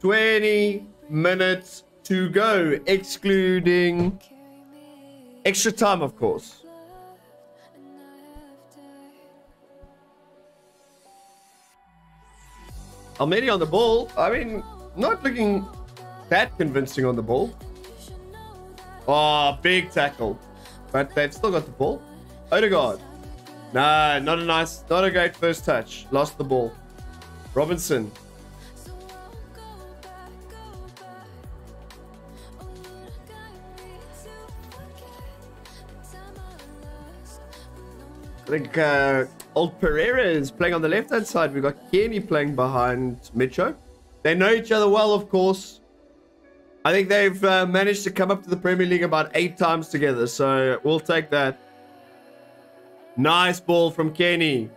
Twenty minutes to go, excluding extra time, of course. Almeida on the ball. I mean, not looking that convincing on the ball. Oh, big tackle. But they've still got the ball. Odegaard. Nah, not a nice, not a great first touch. Lost the ball. Robinson. Think uh, old Pereira is playing on the left hand side. We've got Cairney playing behind Mitcho. They know each other well, of course. I think they've uh, managed to come up to the Premier League about eight times together, so we'll take that. Nice ball from Kenny.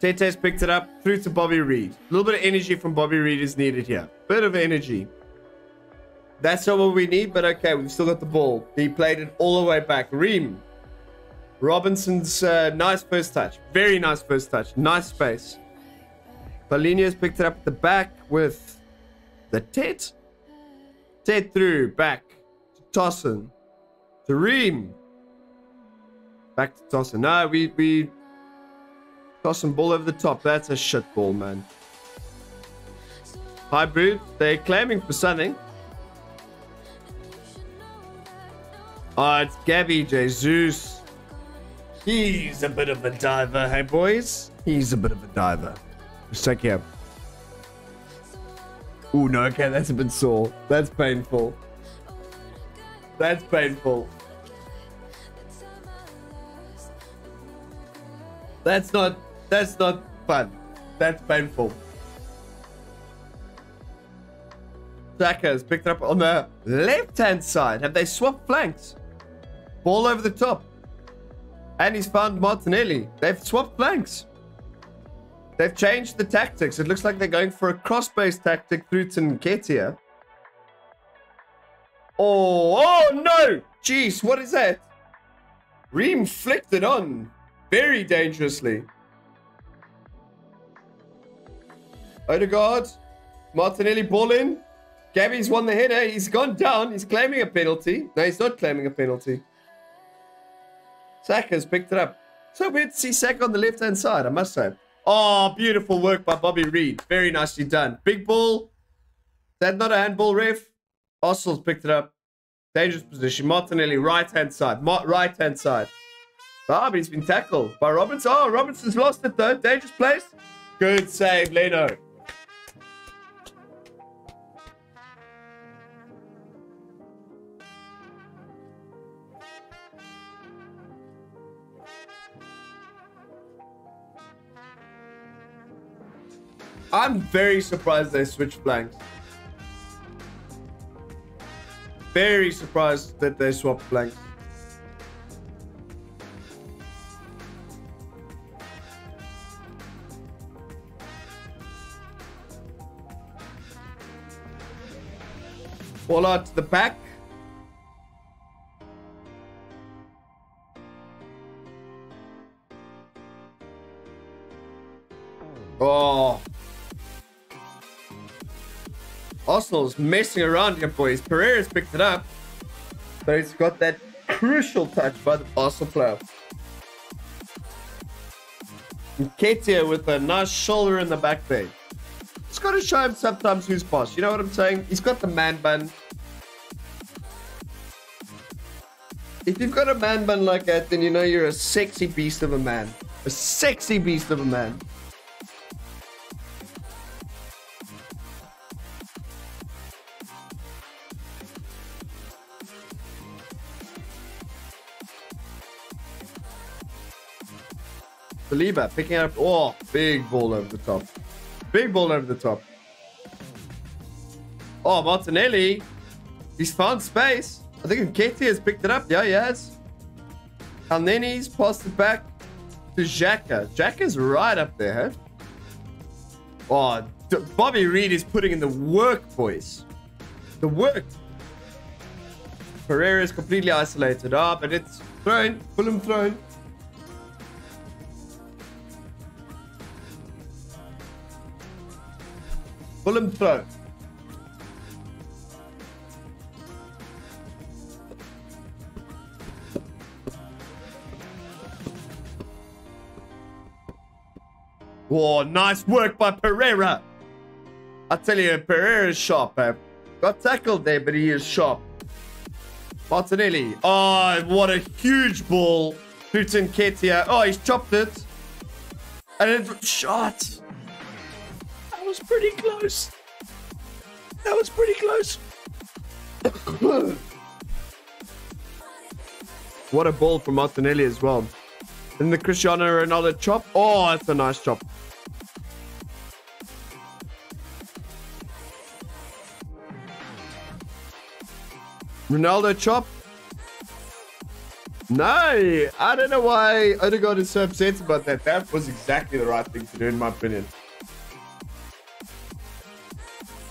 Tete's picked it up through to Bobby Reid. A little bit of energy from Bobby Reid is needed here. Bit of energy. That's not what we need, but okay, we've still got the ball. He played it all the way back. Ream. Robinson's uh, nice first touch. Very nice first touch. Nice space. Palhinha's picked it up at the back with the Tet. Tet through. Back to Tosin. To Ream. Back to Tosin. No, we, we... Tosin ball over the top. That's a shit ball, man. High boot. They're claiming for something. Oh, it's Gabby Jesus. He's a bit of a diver, hey boys. He's a bit of a diver. Just check him. Oh no, okay, that's a bit sore. That's painful. That's painful. That's not that's not fun. That's painful. Saka has picked up on the left hand side. Have they swapped flanks? Ball over the top. And he's found Martinelli. They've swapped flanks. They've changed the tactics. It looks like they're going for a cross-based tactic through to Nketiah. Oh, oh no! Jeez, what is that? Ream flicked it on. Very dangerously. Odegaard. Martinelli ball in. Gabby's won the header. He's gone down. He's claiming a penalty. No, he's not claiming a penalty. Saka's picked it up. So weird to see Saka on the left-hand side, I must say. Oh, beautiful work by Bobby Reid. Very nicely done. Big ball. That not a handball, ref? Arsenal's picked it up. Dangerous position. Martinelli, right-hand side. Right-hand side. Ah, but he's been tackled by Robinson. Oh, Robinson's lost it, though. Dangerous place. Good save, Leno. I'm very surprised they switched flanks. Very surprised that they swapped flanks. Fall out to the back. Oh. Arsenal's messing around here, boys. Pereira's picked it up. But he's got that crucial touch by the Arsenal player. Ketia with a nice shoulder in the back there. It's got to show him sometimes who's boss. You know what I'm saying? He's got the man bun. If you've got a man bun like that, then you know you're a sexy beast of a man. A sexy beast of a man. Saliba picking up. Oh, big ball over the top. Big ball over the top. Oh, Martinelli. He's found space. I think Nketiah has picked it up. Yeah, he has. And then he's passed it back to Xhaka. Xhaka's right up there. Oh, Bobby Reid is putting in the work, boys. The work. Pereira is completely isolated. Ah, but it's thrown. Fulham thrown. Fulham throw. Whoa, nice work by Pereira. I tell you, Pereira's sharp. Eh? Got tackled there, but he is sharp. Martinelli. Oh, what a huge ball. Putin Ketia. Oh, he's chopped it. And it shot. Was pretty close. That was pretty close. [coughs] what a ball from Martinelli as well. And the Cristiano Ronaldo chop. Oh, that's a nice chop. Ronaldo chop. No, I don't know why Odegaard is so upset about that. That was exactly the right thing to do, in my opinion.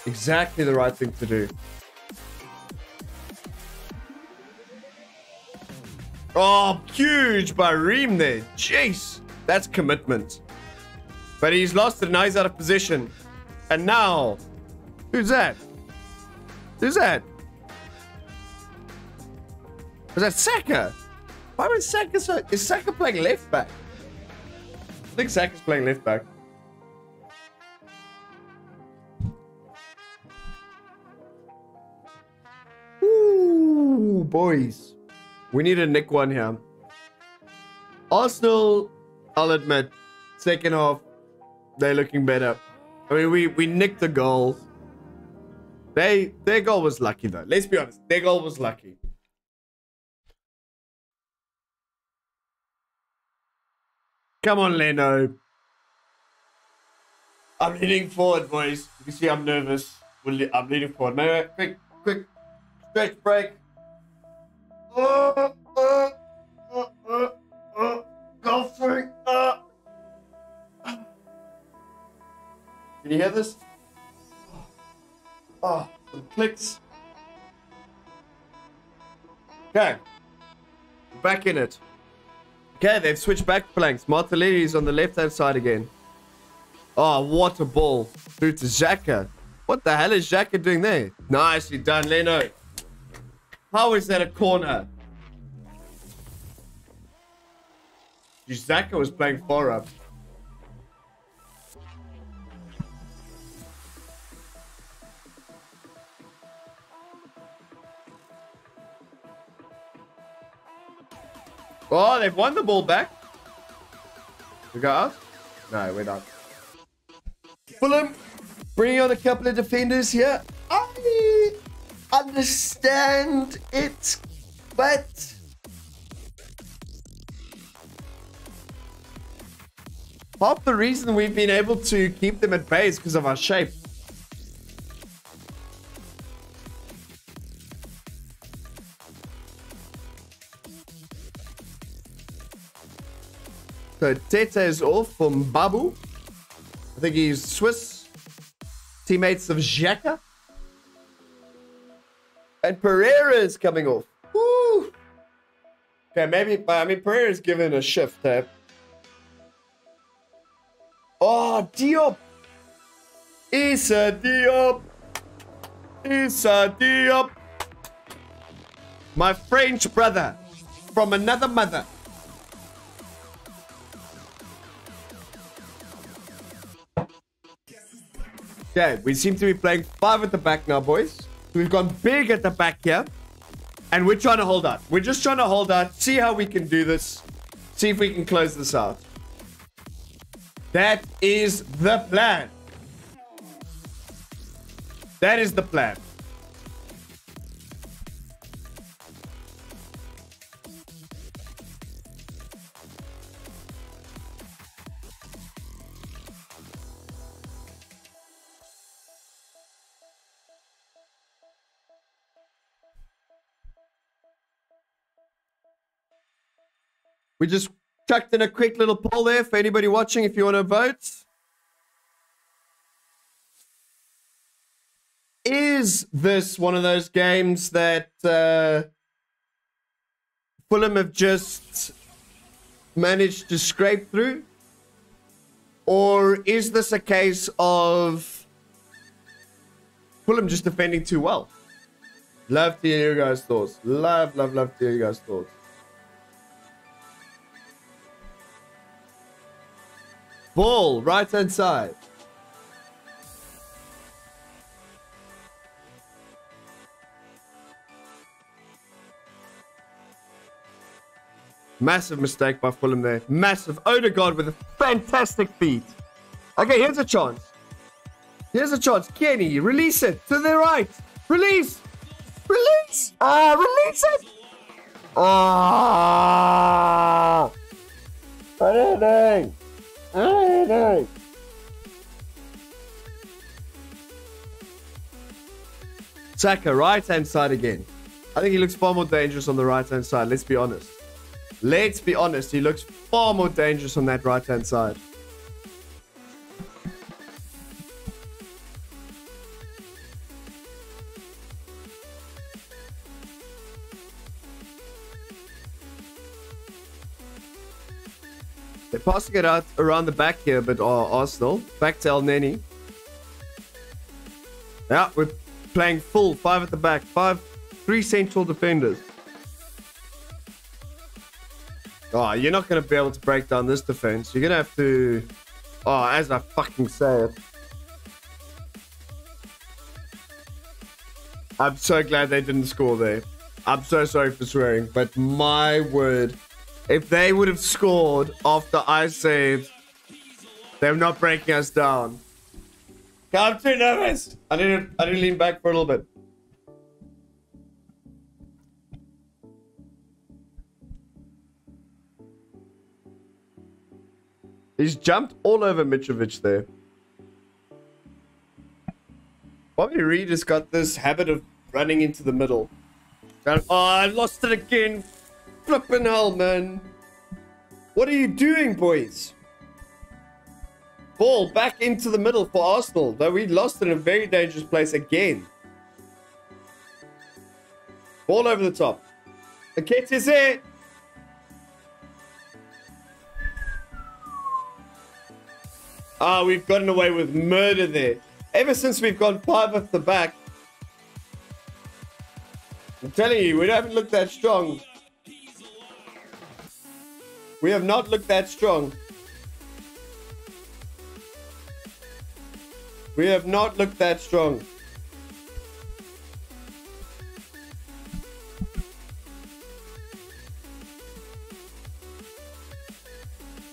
Exactly the right thing to do. Oh, huge by Ream there. Jeez, that's commitment. But he's lost it. Now he's out of position. And now, who's that? Who's that? Was that Saka? Why was Saka so... Is Saka playing left back? I think Saka's playing left back. Ooh, boys. We need a nick one here. Arsenal, I'll admit, second half, they're looking better. I mean, we, we nicked the goal. They Their goal was lucky, though. Let's be honest. Their goal was lucky. Come on, Leno. I'm leaning forward, boys. You can see I'm nervous. I'm leaning forward. Maybe quick, quick stretch break. Uh, uh, uh, uh, uh. Can you hear this? Oh, some clicks. Okay. Back in it. Okay, they've switched back planks. Martinelli's on the left-hand side again. Oh, what a ball. Through to Xhaka. What the hell is Xhaka doing there? Nicely done, Leno. How is that a corner? Xhaka was playing far up. Oh, they've won the ball back. We got us? No, we're not. Fulham, bringing on a couple of defenders here. Understand it, but half the reason we've been able to keep them at bay is because of our shape. So Tete is off from Mbabu. I think he's Swiss. Teammates of Xhaka. And Pereira is coming off. Woo! Okay, maybe, but I mean, Pereira's given a shift, eh? Oh, Diop! Issa Diop! Issa Diop! My French brother from another mother. Okay, we seem to be playing five at the back now, boys. We've gone big at the back here. And we're trying to hold out. We're just trying to hold out, see how we can do this. See if we can close this out. That is the plan. That is the plan. We just chucked in a quick little poll there for anybody watching if you want to vote. Is this one of those games that uh, Fulham have just managed to scrape through? Or is this a case of Fulham just defending too well? Love to hear your guys' thoughts. Love, love, love to hear your guys' thoughts. Ball, right hand side. Massive mistake by Fulham there. Massive. Odegaard with a fantastic feed. Okay, here's a chance. Here's a chance. Kenny, release it to the right. Release. Release. Ah, release it. Ah. Anything. Anything. Saka, right hand side again. I think he looks far more dangerous on the right hand side. Let's be honest. Let's be honest. He looks far more dangerous on that right hand side. Passing it out around the back here, but uh, Arsenal. Back to Elneny. Yeah, we're playing full. Five at the back. Five, three central defenders. Oh, you're not going to be able to break down this defense. You're going to have to... Oh, as I fucking say it. I'm so glad they didn't score there. I'm so sorry for swearing, but my word. If they would have scored after I saved, they're not breaking us down. I'm too nervous. I to, I to lean back for a little bit. He's jumped all over Mitrovic there. Bobby Reid has got this habit of running into the middle. Oh, I lost it again. Flippin' hell, man. What are you doing, boys? Ball back into the middle for Arsenal, though we lost in a very dangerous place again. Ball over the top. The kit is it. Ah, we've gotten away with murder there. Ever since we've gone five off the back. I'm telling you, we haven't looked that strong. We have not looked that strong. We have not looked that strong.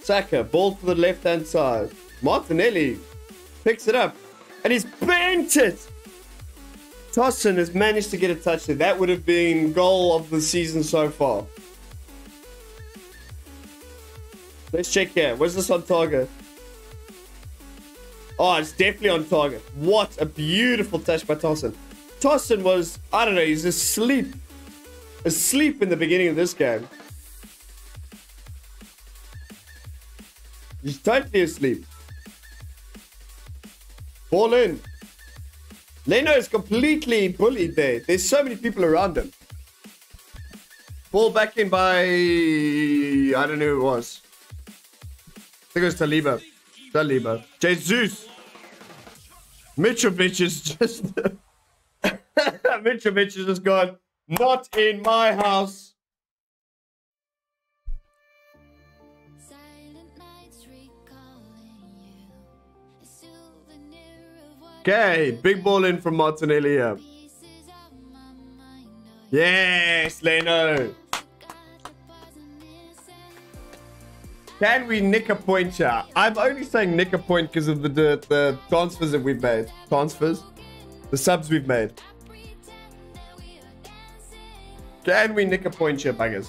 Saka, ball to the left hand side. Martinelli picks it up and he's bent it. Tosin has managed to get a touch there. That would have been goal of the season so far. Let's check here. Was this on target? Oh, it's definitely on target. What a beautiful touch by Tosin. Tosin was, I don't know, he's asleep. Asleep in the beginning of this game. He's totally asleep. Ball in. Leno is completely bullied there. There's so many people around him. Ball back in by I don't know who it was. I think it was Taliba. Taliba. Jesus. Mitrovic is just [laughs] Mitrovic is just gone. Not in my house. Silent nights recalling you. A souvenir of what Okay, big ball in from Martinelli here. pieces of my mind are Yes, Leno. Can we nick a point here? I'm only saying nick a point because of the, the the transfers that we've made. Transfers? The subs we've made. Can we nick a point here, buggers?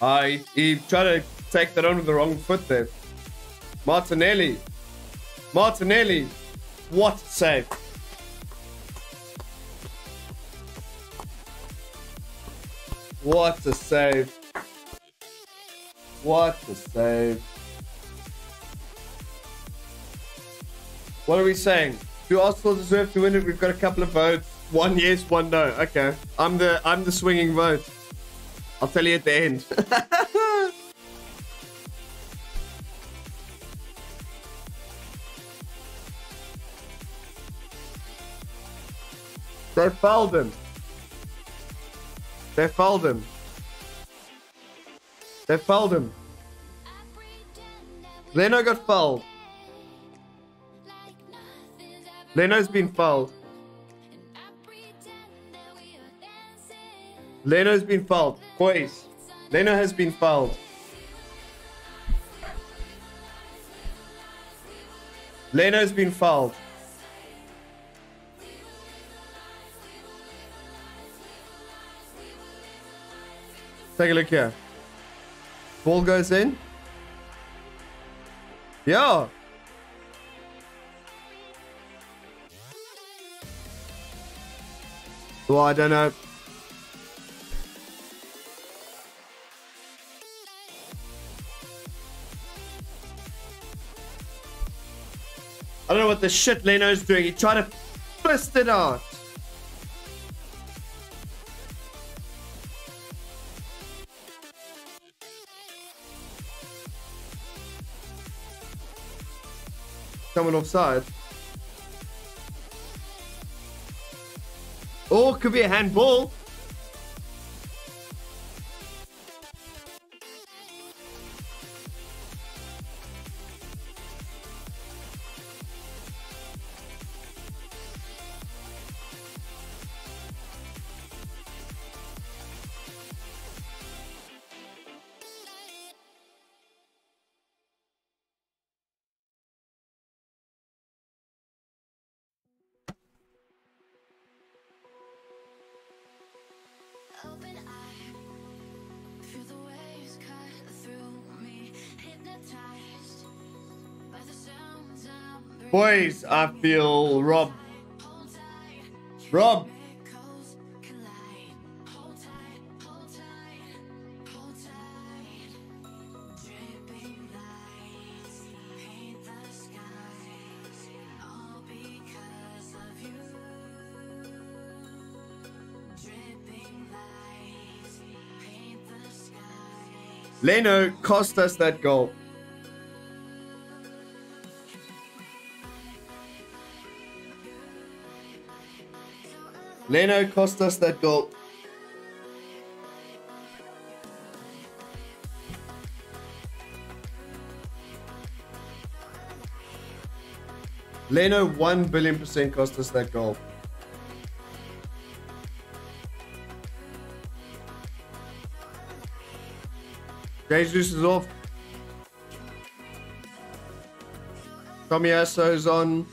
I he tried to take that on with the wrong foot there. Martinelli. Martinelli. What a save. What a save. What a save. What are we saying? Do Arsenal deserve to win it? We've got a couple of votes. One yes, one no. Okay. I'm the I'm the swinging vote. I'll tell you at the end. [laughs] they fouled him. They fouled him. They fouled him. Leno got fouled. Leno's been fouled. Leno's been fouled. Boys, Leno has been fouled. Leno's been fouled. Take a look here. Ball goes in. Yeah. Well, I don't know. I don't know what the shit Leno's doing. He tried to twist it out. Coming offside. Oh, could be a handball. Dripping I feel the skies. Leno cost us that goal. Leno cost us that goal. Leno 1 billion percent cost us that goal. Jesus is off. Tomiyasu's on.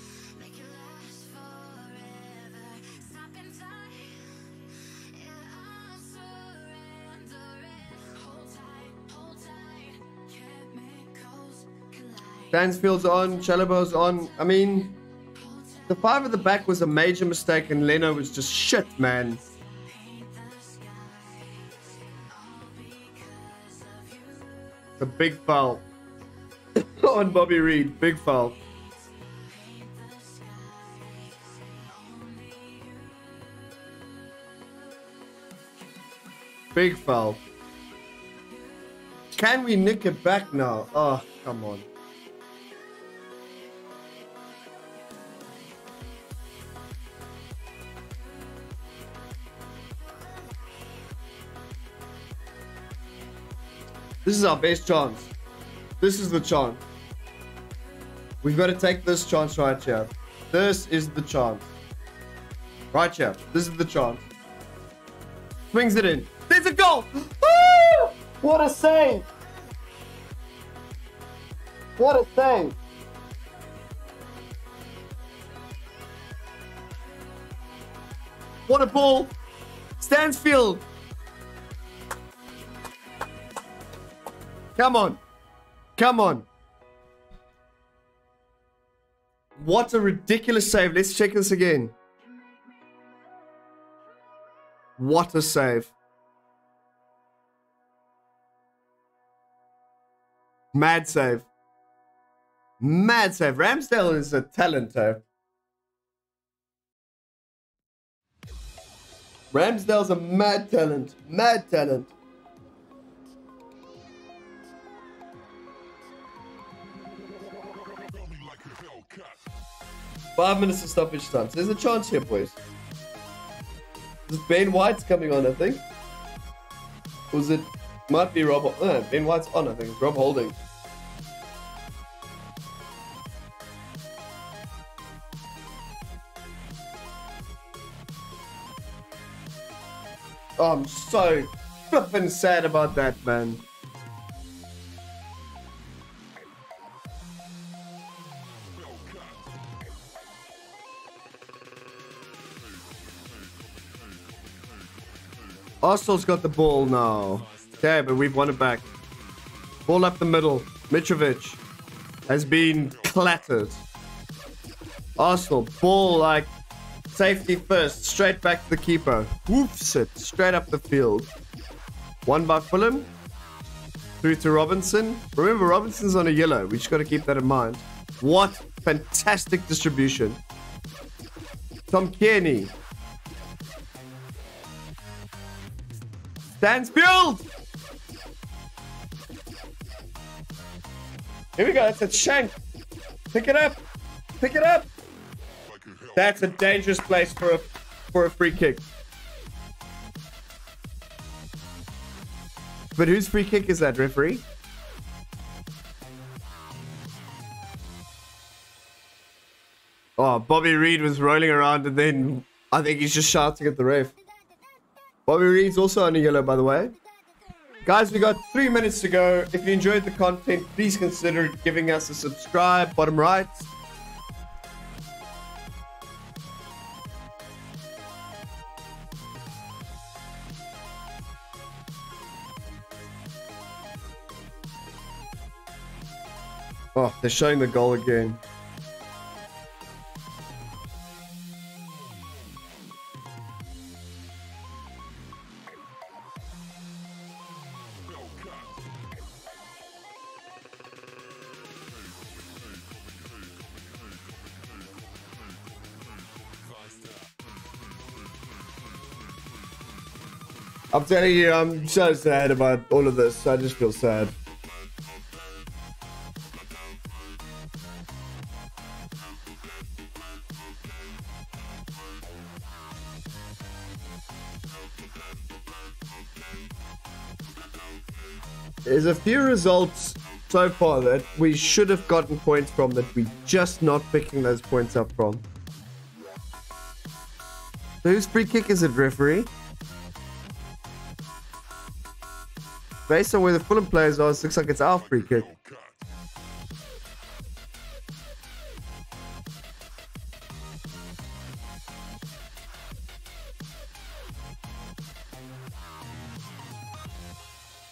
Stansfield's on. Chalobah's on. I mean, The five at the back was a major mistake, and Leno was just shit, man. The big foul [coughs] on Bobby Reid. Big foul. Big foul. Can we nick it back now? Oh, come on. This is our best chance. This is the chance. We've got to take this chance right here. This is the chance. Right here. This is the chance. Swings it in. There's a goal! [gasps] What a save! What a save! What a ball! Stansfield! Come on. Come on. What a ridiculous save. Let's check this again. What a save. Mad save. Mad save. Ramsdale is a talent, though. Ramsdale's a mad talent. Mad talent. Five minutes of stoppage time. So there's a chance here, boys. This Ben White's coming on, I think. Was it? Might be Rob. Uh, ben White's on, I think. Rob Holding. Oh, I'm so flippin' sad about that, man. Arsenal's got the ball now. Okay, but we've won it back. Ball up the middle. Mitrovic has been clattered. Arsenal, ball like safety first, straight back to the keeper. Woofs it, straight up the field. One by Fulham. Through to Robinson. Remember, Robinson's on a yellow. We just got to keep that in mind. What fantastic distribution. Tom Cairney. Stansfield! Here we go. It's a shank. Pick it up. Pick it up. That's a dangerous place for a for a free kick. But whose free kick is that, referee? Oh, Bobby Reid was rolling around and then I think he's just shouting at the ref. Bobby Reid's also on a yellow, by the way. Guys, we got three minutes to go. If you enjoyed the content, please consider giving us a subscribe, bottom right. Oh, they're showing the goal again. I'm telling you, I'm so sad about all of this. I just feel sad. There's a few results so far that we should have gotten points from that we just not picking those points up from. So whose free kick is it, referee? Based on where the Fulham players are, it looks like it's our free kick.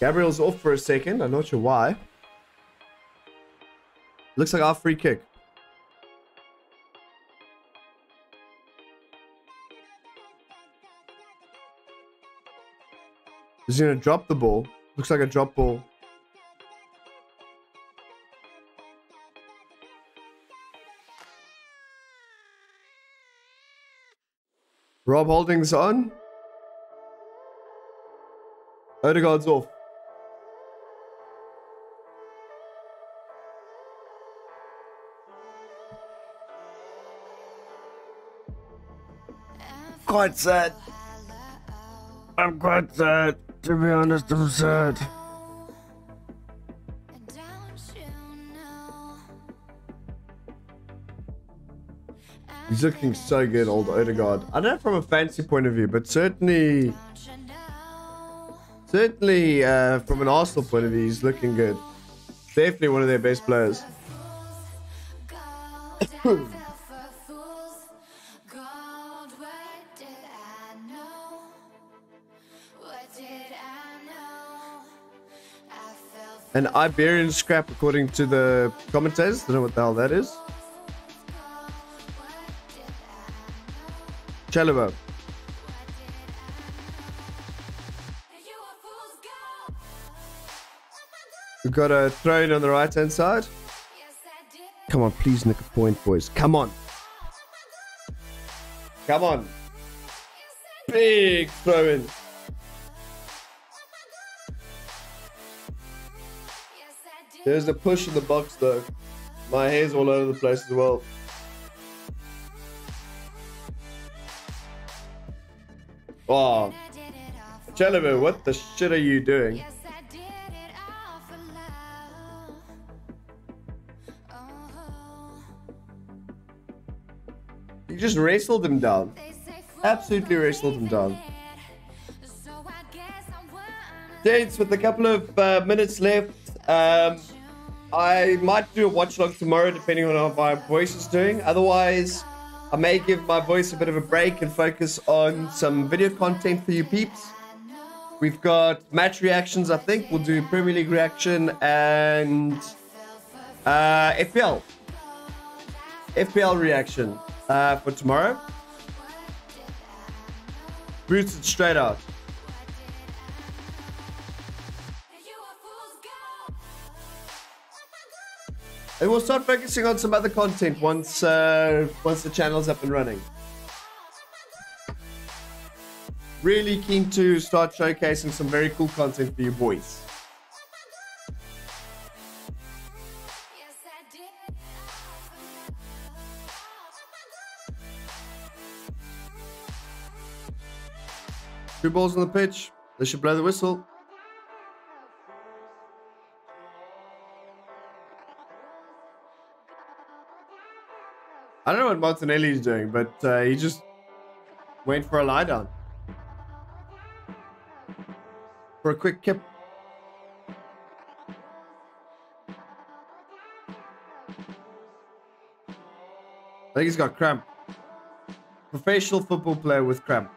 Gabriel's off for a second. I'm not sure why. Looks like our free kick. He's going to drop the ball. Looks like a drop ball. Rob Holding's on. Odegaard's off. Quite sad. I'm quite sad. To be honest, I'm sad. Don't you know? He's looking so good, old Odegaard. I don't know from a fancy point of view, but certainly, Don't you know? certainly uh, from an Arsenal point of view, he's looking good. Definitely one of their best players. An Iberian scrap, according to the commentators. Don't know what the hell that is. Chalobah. you a fool's gold. We've got a throw in on the right hand side. Come on, please nick a point, boys. Come on. Come on. Big throw in. There's a push in the box though. My hair's all over the place as well. Oh, Chalobah, what the shit are you doing? You just wrestled him down. Absolutely wrestled him down. Dates with a couple of uh, minutes left. Um, I might do a watch log tomorrow, depending on how my voice is doing. Otherwise, I may give my voice a bit of a break and focus on some video content for you peeps. We've got match reactions, I think. We'll do Premier League reaction and uh, FPL. FPL reaction uh, for tomorrow. Boots it straight out. And we'll start focusing on some other content once uh, once the channel's up and running. Really keen to start showcasing some very cool content for you boys. Two balls on the pitch. They should blow the whistle. I don't know what Martinelli is doing, but uh, he just went for a lie down. For a quick kip. I think he's got cramp. Professional football player with cramp.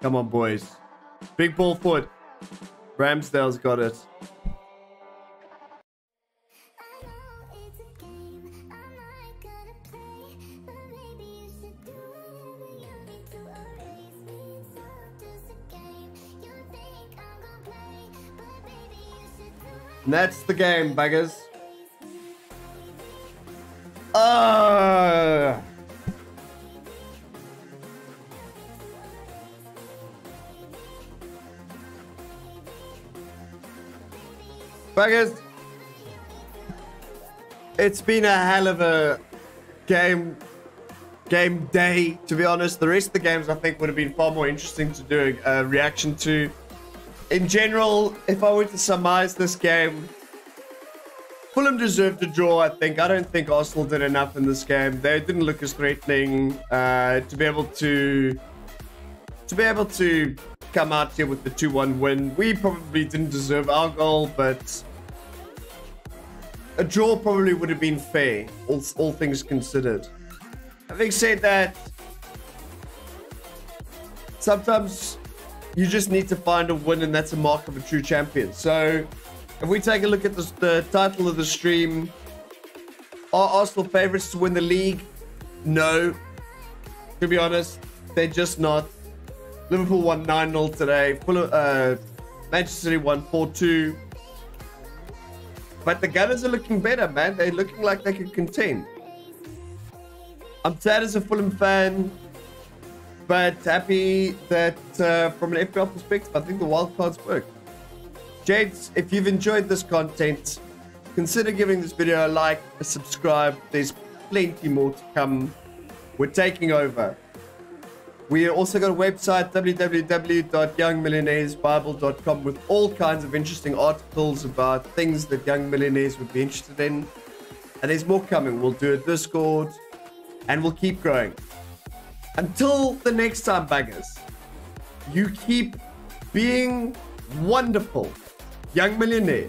Come on, boys. Big ball forward. Ramsdale's got it. And that's the game, buggers. Ah! Buggers. It's been a hell of a game game day, to be honest. The rest of the games I think would have been far more interesting to do a reaction to in general, if I were to surmise this game, Fulham deserved a draw, I think. I don't think Arsenal did enough in this game. They didn't look as threatening uh, to be able to to be able to come out here with the 2-1 win. We probably didn't deserve our goal, but a draw probably would have been fair, all, all things considered. Having said that, sometimes you just need to find a win, and that's a mark of a true champion. So, if we take a look at the, title of the stream, are Arsenal favourites to win the league? No. To be honest, they're just not. Liverpool won 9 0 today. Uh, Manchester City won 4 2. But the Gunners are looking better, man. They're looking like they can contend. I'm sad as a Fulham fan, but happy that uh, from an FPL perspective, I think the wild cards work. Jades, if you've enjoyed this content, consider giving this video a like, a subscribe. There's plenty more to come. We're taking over. We also got a website, www.youngmillionairesbible.com, with all kinds of interesting articles about things that young millionaires would be interested in. And there's more coming. We'll do a Discord, and we'll keep growing. Until the next time, baggers, you keep being wonderful, young millionaires.